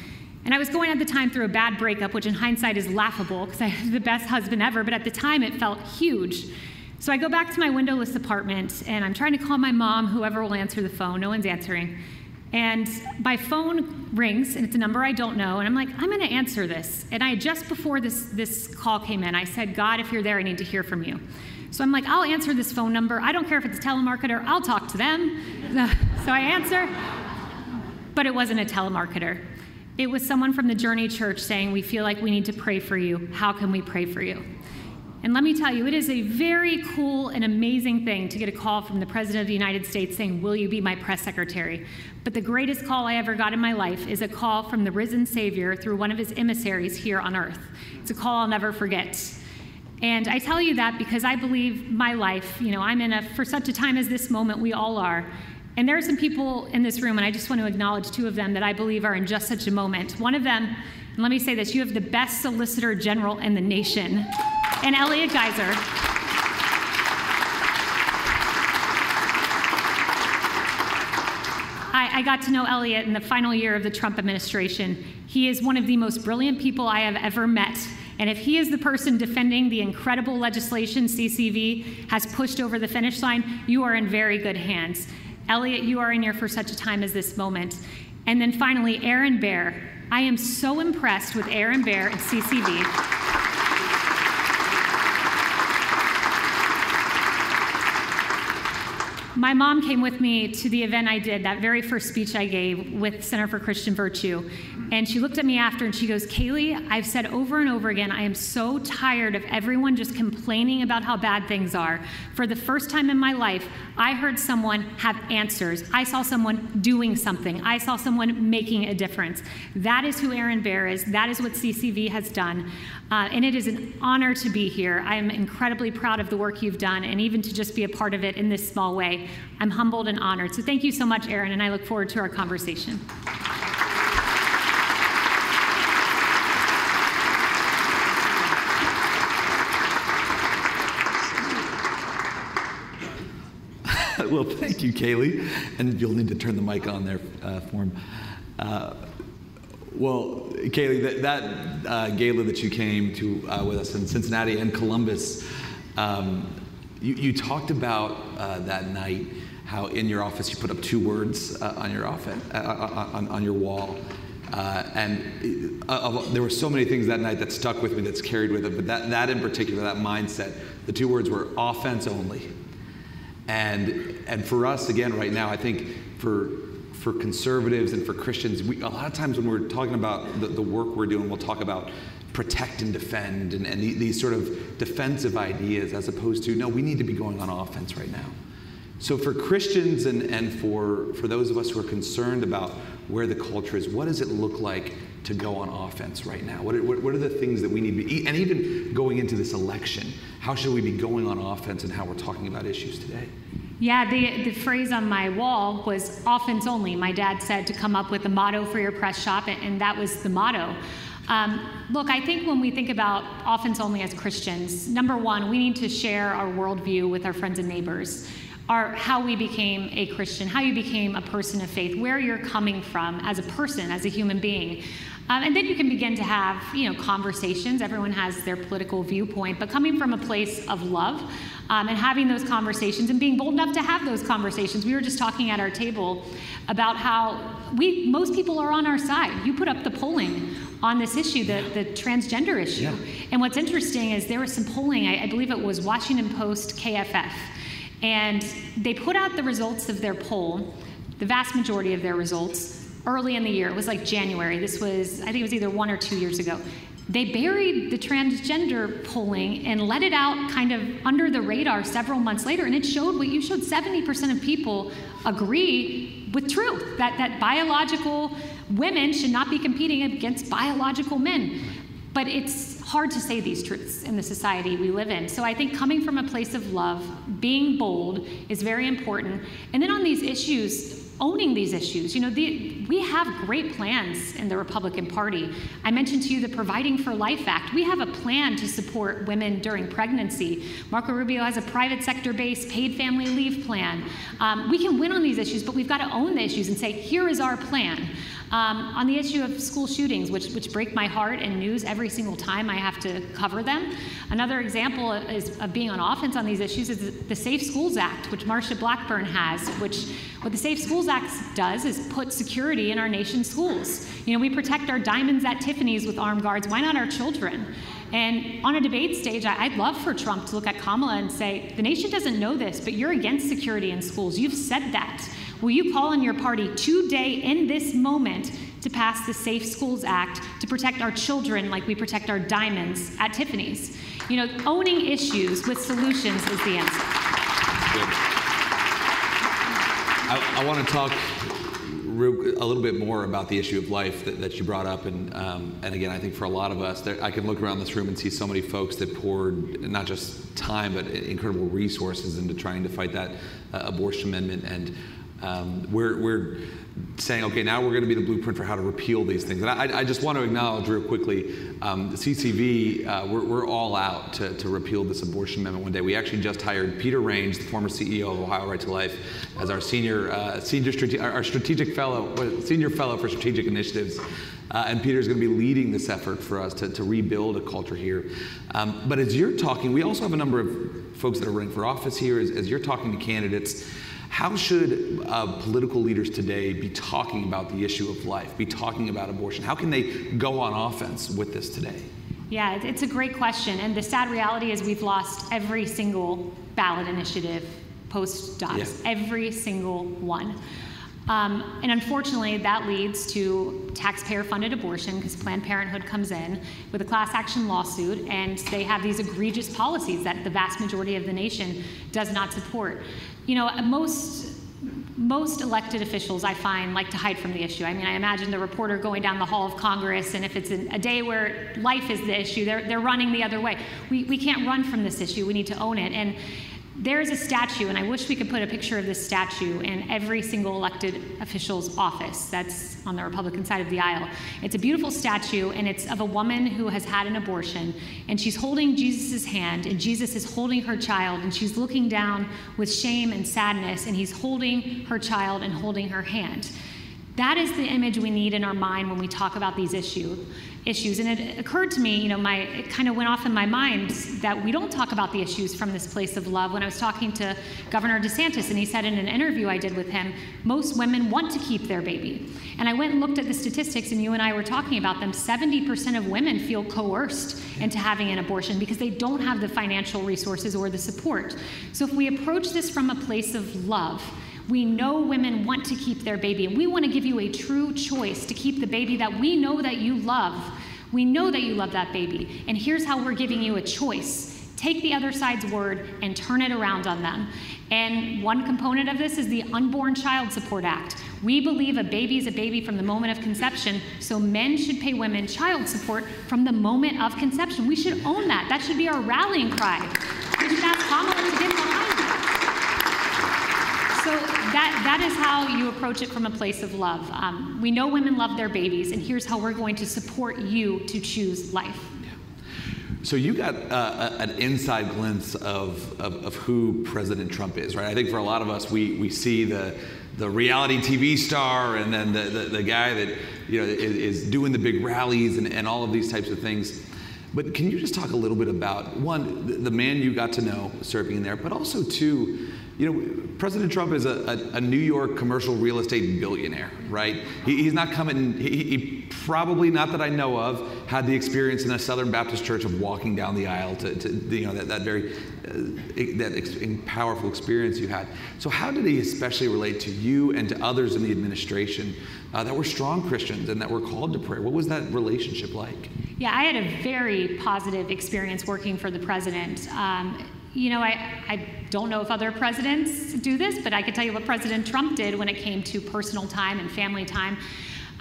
And I was going at the time through a bad breakup, which in hindsight is laughable because I had the best husband ever, but at the time it felt huge. So I go back to my windowless apartment and I'm trying to call my mom, whoever will answer the phone. No one's answering. And my phone rings, and it's a number I don't know, and I'm like, I'm going to answer this. And I just before this this call came in, I said, God, if you're there, I need to hear from you. So I'm like, I'll answer this phone number. I don't care if it's a telemarketer. I'll talk to them. *laughs* so I answer, but it wasn't a telemarketer. It was someone from the Journey Church saying, We feel like we need to pray for you. How can we pray for you? And let me tell you, it is a very cool and amazing thing to get a call from the President of the United States saying, Will you be my press secretary? But the greatest call I ever got in my life is a call from the risen Savior through one of his emissaries here on earth. It's a call I'll never forget. And I tell you that because I believe my life, you know, I'm in a, for such a time as this moment, we all are. And there are some people in this room, and I just want to acknowledge two of them that I believe are in just such a moment. One of them, and let me say this you have the best Solicitor General in the nation and Elliot Gaiser. I, I, got to know Elliot in the final year of the Trump administration. He is one of the most brilliant people I have ever met. And if he is the person defending the incredible legislation CCV has pushed over the finish line, you are in very good hands. Elliot, you are in here for such a time as this moment. And then finally, Aaron Baer. I am so impressed with Aaron Baer and CCV. My mom came with me to the event I did, that very first speech I gave with Center for Christian Virtue. And she looked at me after and she goes, Kayleigh, I've said over and over again, I am so tired of everyone just complaining about how bad things are. For the first time in my life, I heard someone have answers. I saw someone doing something. I saw someone making a difference. That is who Aaron Baer is. That is what CCV has done. Uh, and it is an honor to be here. I am incredibly proud of the work you've done and even to just be a part of it in this small way. I'm humbled and honored. So thank you so much, Aaron, and I look forward to our conversation. *laughs* well, thank you, Kayleigh. And you'll need to turn the mic on there uh, for him. Uh, well, Kayleigh, that, that uh, gala that you came to uh, with us in Cincinnati and Columbus, um, you, you, talked about uh, that night how in your office you put up two words uh, on your office, on, on, your wall. Uh, and uh, there were so many things that night that stuck with me that's carried with it, but that, that in particular, that mindset, the two words were offense only. And, and for us, again, right now, I think for, for conservatives and for Christians, we, a lot of times when we're talking about the, the work we're doing, we'll talk about protect and defend and, and these sort of defensive ideas as opposed to, no, we need to be going on offense right now. So, for Christians and, and for, for those of us who are concerned about where the culture is, what does it look like to go on offense right now? What are, what, what are the things that we need to be, and even going into this election, how should we be going on offense and how we're talking about issues today? Yeah, the, the phrase on my wall was offense only. My dad said to come up with a motto for your press shop, and that was the motto. Um, look, I think when we think about offense only as Christians, number one, we need to share our worldview with our friends and neighbors are how we became a Christian, how you became a person of faith, where you're coming from as a person, as a human being. Um, and then you can begin to have, you know, conversations. Everyone has their political viewpoint, but coming from a place of love um, and having those conversations and being bold enough to have those conversations. We were just talking at our table about how we most people are on our side. You put up the polling on this issue, the, the transgender issue. Yeah. And what's interesting is there was some polling. I, I believe it was Washington Post, KFF and they put out the results of their poll, the vast majority of their results, early in the year. It was like January. This was, I think it was either one or two years ago. They buried the transgender polling and let it out kind of under the radar several months later. And it showed what you showed 70% of people agree with truth that, that biological women should not be competing against biological men. But it's hard to say these truths in the society we live in. So I think coming from a place of love, being bold is very important. And then on these issues, owning these issues. You know, the, we have great plans in the Republican Party. I mentioned to you the Providing for Life Act. We have a plan to support women during pregnancy. Marco Rubio has a private sector based paid family leave plan. Um, we can win on these issues, but we've got to own the issues and say, here is our plan. Um, on the issue of school shootings, which, which break my heart in news every single time I have to cover them. Another example is, of being on offense on these issues is the Safe Schools Act, which Marsha Blackburn has, which what the Safe Schools Act does is put security in our nation's schools. You know, we protect our diamonds at Tiffany's with armed guards. Why not our children? And on a debate stage, I'd love for Trump to look at Kamala and say, the nation doesn't know this, but you're against security in schools. You've said that. Will you call on your party today, in this moment, to pass the Safe Schools Act to protect our children like we protect our diamonds at Tiffany's? You know, owning issues with solutions is the answer. I, I want to talk a little bit more about the issue of life that, that you brought up, and um, and again, I think for a lot of us, there, I can look around this room and see so many folks that poured not just time but incredible resources into trying to fight that uh, abortion amendment, and um, we're, we're saying, okay, now we're going to be the blueprint for how to repeal these things. And I, I just want to acknowledge real quickly, um, the CCV, uh, we're, we're, all out to, to repeal this abortion amendment one day. We actually just hired Peter Range, the former CEO of Ohio Right to Life, as our senior, uh, senior strate- our strategic fellow, senior fellow for strategic initiatives. Uh, and Peter's going to be leading this effort for us to, to rebuild a culture here. Um, but as you're talking, we also have a number of folks that are running for office here. As, as you're talking to candidates, how should uh, political leaders today be talking about the issue of life, be talking about abortion? How can they go on offense with this today? Yeah, it's a great question. And the sad reality is we've lost every single ballot initiative post Dobbs, yeah. every single one. Um, and unfortunately, that leads to taxpayer funded abortion because Planned Parenthood comes in with a class action lawsuit and they have these egregious policies that the vast majority of the nation does not support. You know, most most elected officials I find like to hide from the issue. I mean, I imagine the reporter going down the hall of Congress, and if it's a, day where life is the issue, they're, they're running the other way. We, we can't run from this issue, we need to own it. And There's a statue, and I wish we could put a picture of this statue in every single elected official's office that's on the Republican side of the aisle. It's a beautiful statue, and it's of a woman who has had an abortion, and she's holding Jesus' hand, and Jesus is holding her child, and she's looking down with shame and sadness, and he's holding her child and holding her hand. That is the image we need in our mind when we talk about these issues issues. And it occurred to me, you know, my it kind of went off in my mind that we don't talk about the issues from this place of love. When I was talking to Governor DeSantis, and he said in an interview I did with him, most women want to keep their baby. And I went and looked at the statistics, and you and I were talking about them. 70% of women feel coerced into having an abortion because they don't have the financial resources or the support. So if we approach this from a place of love, we know women want to keep their baby, and we want to give you a true choice to keep the baby that we know that you love. We know that you love that baby, and here's how we're giving you a choice. Take the other side's word and turn it around on them. And one component of this is the Unborn Child Support Act. We believe a baby is a baby from the moment of conception, so men should pay women child support from the moment of conception. We should own that. That should be our rallying cry. We should ask Kamala to get behind so that, that is how you approach it from a place of love. Um, we know women love their babies, and here's how we're going to support you to choose life. So you got uh, an inside glimpse of, of, of, who President Trump is, right? I think for a lot of us, we, we see the, the reality TV star and then the, the, the guy that you know, is, is, doing the big rallies and, and all of these types of things. But can you just talk a little bit about, one, the, the man you got to know serving in there, but also, two, you know, President Trump is a, a, a, New York commercial real estate billionaire, right? He, he's not coming, he, he, probably, not that I know of, had the experience in a Southern Baptist church of walking down the aisle to, to you know, that, that very, uh, that ex- powerful experience you had. So how did he especially relate to you and to others in the administration uh, that were strong Christians and that were called to prayer? What was that relationship like? Yeah, I had a very positive experience working for the president. Um, you know, I, I don't know if other presidents do this, but I can tell you what President Trump did when it came to personal time and family time.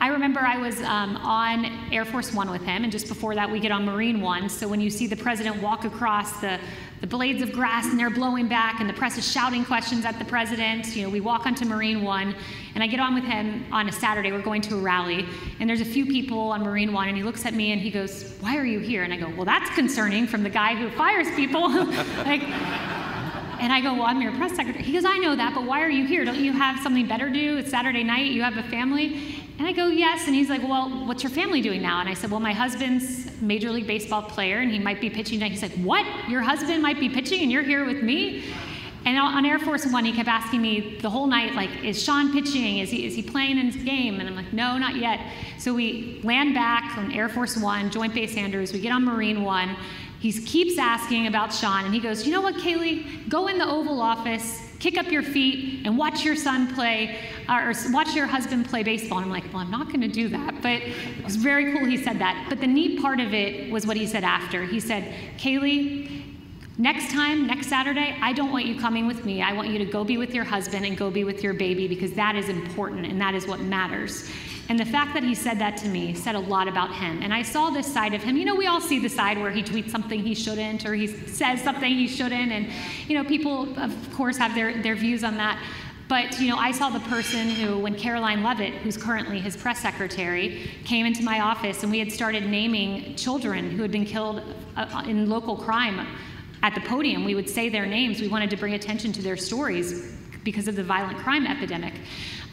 I remember I was um, on Air Force One with him, and just before that, we get on Marine One. So when you see the president walk across the, the blades of grass and they're blowing back, and the press is shouting questions at the president, you know, we walk onto Marine One, and I get on with him on a Saturday. We're going to a rally, and there's a few people on Marine One, and he looks at me and he goes, "Why are you here?" And I go, "Well, that's concerning from the guy who fires people." *laughs* like, and I go, Well, I'm your press secretary. He goes, I know that, but why are you here? Don't you have something better to do? It's Saturday night, you have a family. And I go, Yes. And he's like, Well, what's your family doing now? And I said, Well, my husband's Major League Baseball player, and he might be pitching tonight. He's like, What? Your husband might be pitching, and you're here with me? And on Air Force One, he kept asking me the whole night, like, is Sean pitching? Is he, is he playing in his game? And I'm like, no, not yet. So we land back from Air Force One, Joint Base Andrews. We get on Marine One. He keeps asking about Sean, and he goes, You know what, Kayleigh? Go in the Oval Office, kick up your feet, and watch your son play, uh, or watch your husband play baseball. And I'm like, Well, I'm not going to do that. But it was very cool he said that. But the neat part of it was what he said after. He said, Kayleigh, Next time, next Saturday, I don't want you coming with me. I want you to go be with your husband and go be with your baby because that is important and that is what matters. And the fact that he said that to me said a lot about him. And I saw this side of him. You know, we all see the side where he tweets something he shouldn't or he says something he shouldn't. And, you know, people, of course, have their, their views on that. But, you know, I saw the person who, when Karoline Leavitt, who's currently his press secretary, came into my office and we had started naming children who had been killed uh, in local crime at the podium. We would say their names. We wanted to bring attention to their stories because of the violent crime epidemic.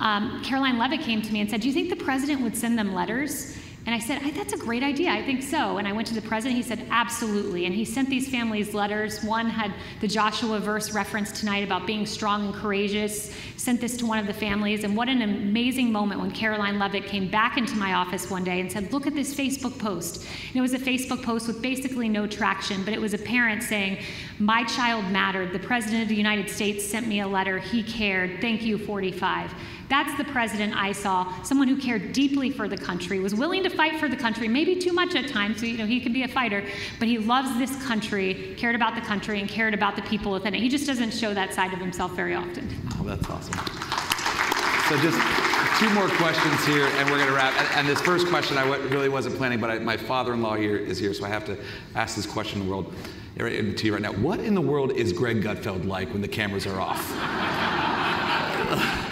Um, Karoline Leavitt came to me and said, Do you think the president would send them letters? And I said, That's a great idea. I think so. And I went to the president. He said, Absolutely. And he sent these families letters. One had the Joshua verse reference tonight about being strong and courageous, sent this to one of the families. And what an amazing moment when Karoline Leavitt came back into my office one day and said, Look at this Facebook post. And it was a Facebook post with basically no traction, but it was a parent saying, My child mattered. The president of the United States sent me a letter. He cared. Thank you, 45. That's the president I saw, someone who cared deeply for the country, was willing to fight for the country, maybe too much at times, so you know he could be a fighter, but he loves this country, cared about the country, and cared about the people within it. He just doesn't show that side of himself very often. Oh, that's awesome. So just two more questions here, and we're going to wrap. And, and, this first question I really wasn't planning, but I, my father-in-law here is here, so I have to ask this question in the world. the TV right now. What in the world is Greg Gutfeld like when the cameras are off? *laughs*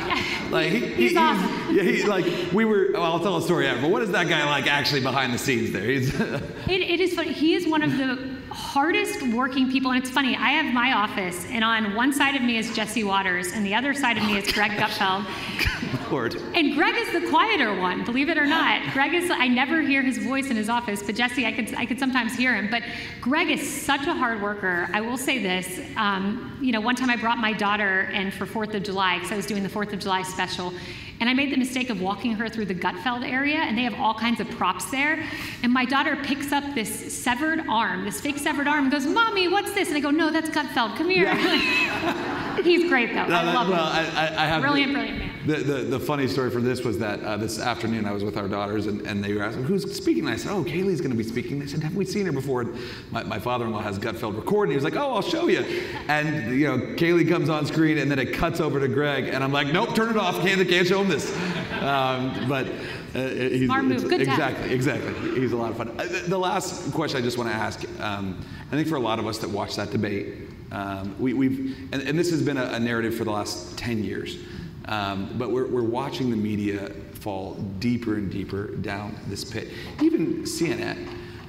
like he, he, He's awesome. yeah, he like we were. Well, I'll tell a story after. But what is that guy like actually behind the scenes there? He's It, it is funny. He is one of the hardest working people. And it's funny, I have my office, and on one side of me is Jesse Watters, and the other side of me is Greg Gutfeld. *laughs* Lord. And Greg is the quieter one, believe it or not. Greg is, I never hear his voice in his office, but Jesse, I could, I could sometimes hear him. But Greg is such a hard worker. I will say this. Um, you know, one time I brought my daughter in for 4th of July, because I was doing the 4th of July special. And I made the mistake of walking her through the Gutfeld area, and they have all kinds of props there. And my daughter picks up this severed arm, this fake severed arm, and goes, Mommy, what's this? And I go, No, that's Gutfeld. Come here. *laughs* He's great, though. I No, that- love well, him. I, I, I have Brilliant, brilliant man. The, the, the funny story for this was that uh, this afternoon I was with our daughters and, and they were asking, who's speaking? And I said, oh, Kayleigh's going to be speaking. They said, have we seen her before? And my, my father-in-law has Gutfeld record, and he was like, oh, I'll show you. And, you know, Kayleigh comes on screen, and then it cuts over to Greg, and I'm like, nope, turn it off. Can't, can't show him this. Um, but uh, he's, Smart move. Good exactly, exactly. He's a lot of fun. Uh, the, the last question I just want to ask, um, I think for a lot of us that watch that debate, um, we, we've, and, and this has been a, a narrative for the last 10 years, um, but we're, we're watching the media fall deeper and deeper down this pit. Even CNN.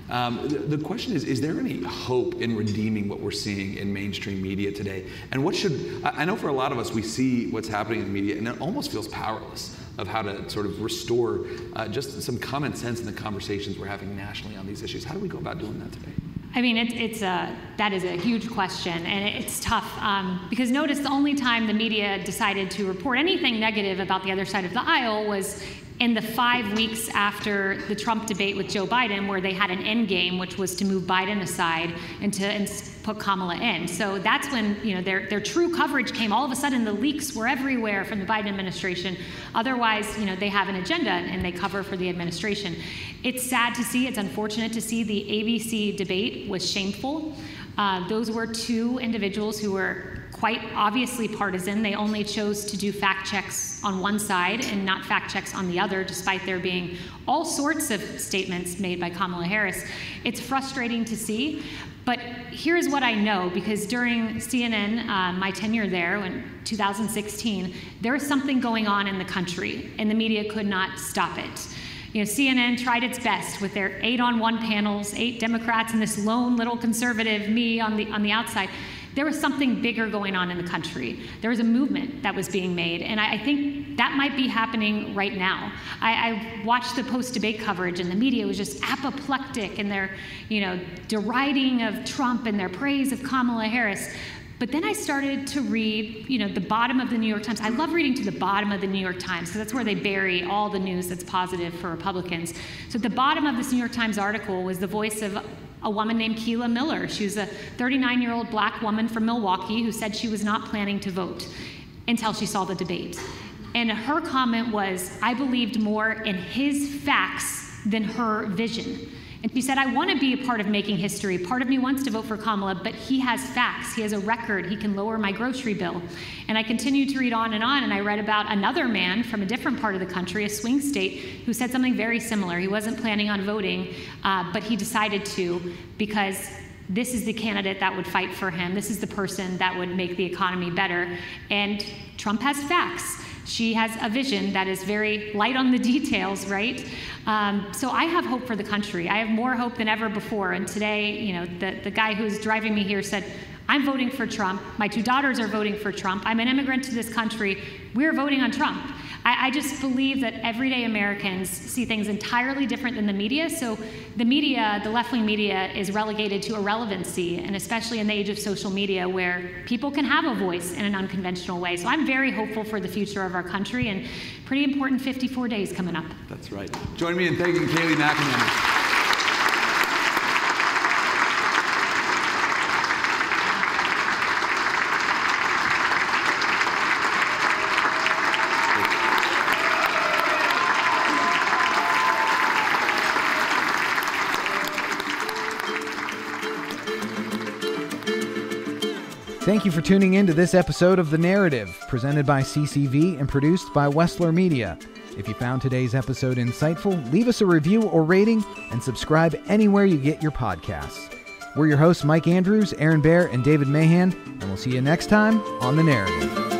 Um, the, the question is, is there any hope in redeeming what we're seeing in mainstream media today? And what should, I I know for a lot of us, we see what's happening in the media and it almost feels powerless of how to sort of restore uh, just some common sense in the conversations we're having nationally on these issues. How do we go about doing that today? I mean, it's, it's a, that is a huge question, and it's tough um, because notice the only time the media decided to report anything negative about the other side of the aisle was in the five weeks after the Trump debate with Joe Biden, where they had an end game, which was to move Biden aside and to and put Kamala in. So that's when you know their their true coverage came. All of a sudden, the leaks were everywhere from the Biden administration. Otherwise, you know, they have an agenda and they cover for the administration. It's sad to see. It's unfortunate to see the ABC debate was shameful. Uh, those were two individuals who were quite obviously partisan. They only chose to do fact checks on one side and not fact checks on the other, despite there being all sorts of statements made by Kamala Harris. It's frustrating to see. But here's what I know because during CNN, uh, my tenure there in 2016, there was something going on in the country, and the media could not stop it. You know, CNN tried its best with their eight on one panels, eight Democrats and this lone little conservative me on the, on the outside. There was something bigger going on in the country. There was a movement that was being made, and I, I think that might be happening right now. I, I watched the post-debate coverage, and the media was just apoplectic in their, you know, deriding of Trump and their praise of Kamala Harris. But then I started to read, you know, the bottom of the New York Times. I love reading to the bottom of the New York Times because that's where they bury all the news that's positive for Republicans. So at the bottom of this New York Times article was the voice of a woman named Keela Miller. She was a 39 year old black woman from Milwaukee who said she was not planning to vote until she saw the debate. And her comment was, I believed more in his facts than her vision. And she said, I want to be a part of making history. Part of me wants to vote for Kamala, but he has facts. He has a record. He can lower my grocery bill. And I continued to read on and on, and I read about another man from a different part of the country, a swing state, who said something very similar. He wasn't planning on voting, uh, but he decided to because this is the candidate that would fight for him. This is the person that would make the economy better. And Trump has facts. She has a vision that is very light on the details, right? Um, so I have hope for the country. I have more hope than ever before. And today, you know, the, the guy who's driving me here said, I'm voting for Trump. My two daughters are voting for Trump. I'm an immigrant to this country. We're voting on Trump. I, I just believe that everyday Americans see things entirely different than the media. So the media, the left wing media, is relegated to irrelevancy, and especially in the age of social media where people can have a voice in an unconventional way. So I'm very hopeful for the future of our country and pretty important 54 days coming up. That's right. Join me in thanking Kayleigh McEnany. Thank you for tuning in to this episode of The Narrative, presented by CCV and produced by Westler Media. If you found today's episode insightful, leave us a review or rating and subscribe anywhere you get your podcasts. We're your hosts, Mike Andrews, Aaron Baer, and David Mahan, and we'll see you next time on The Narrative.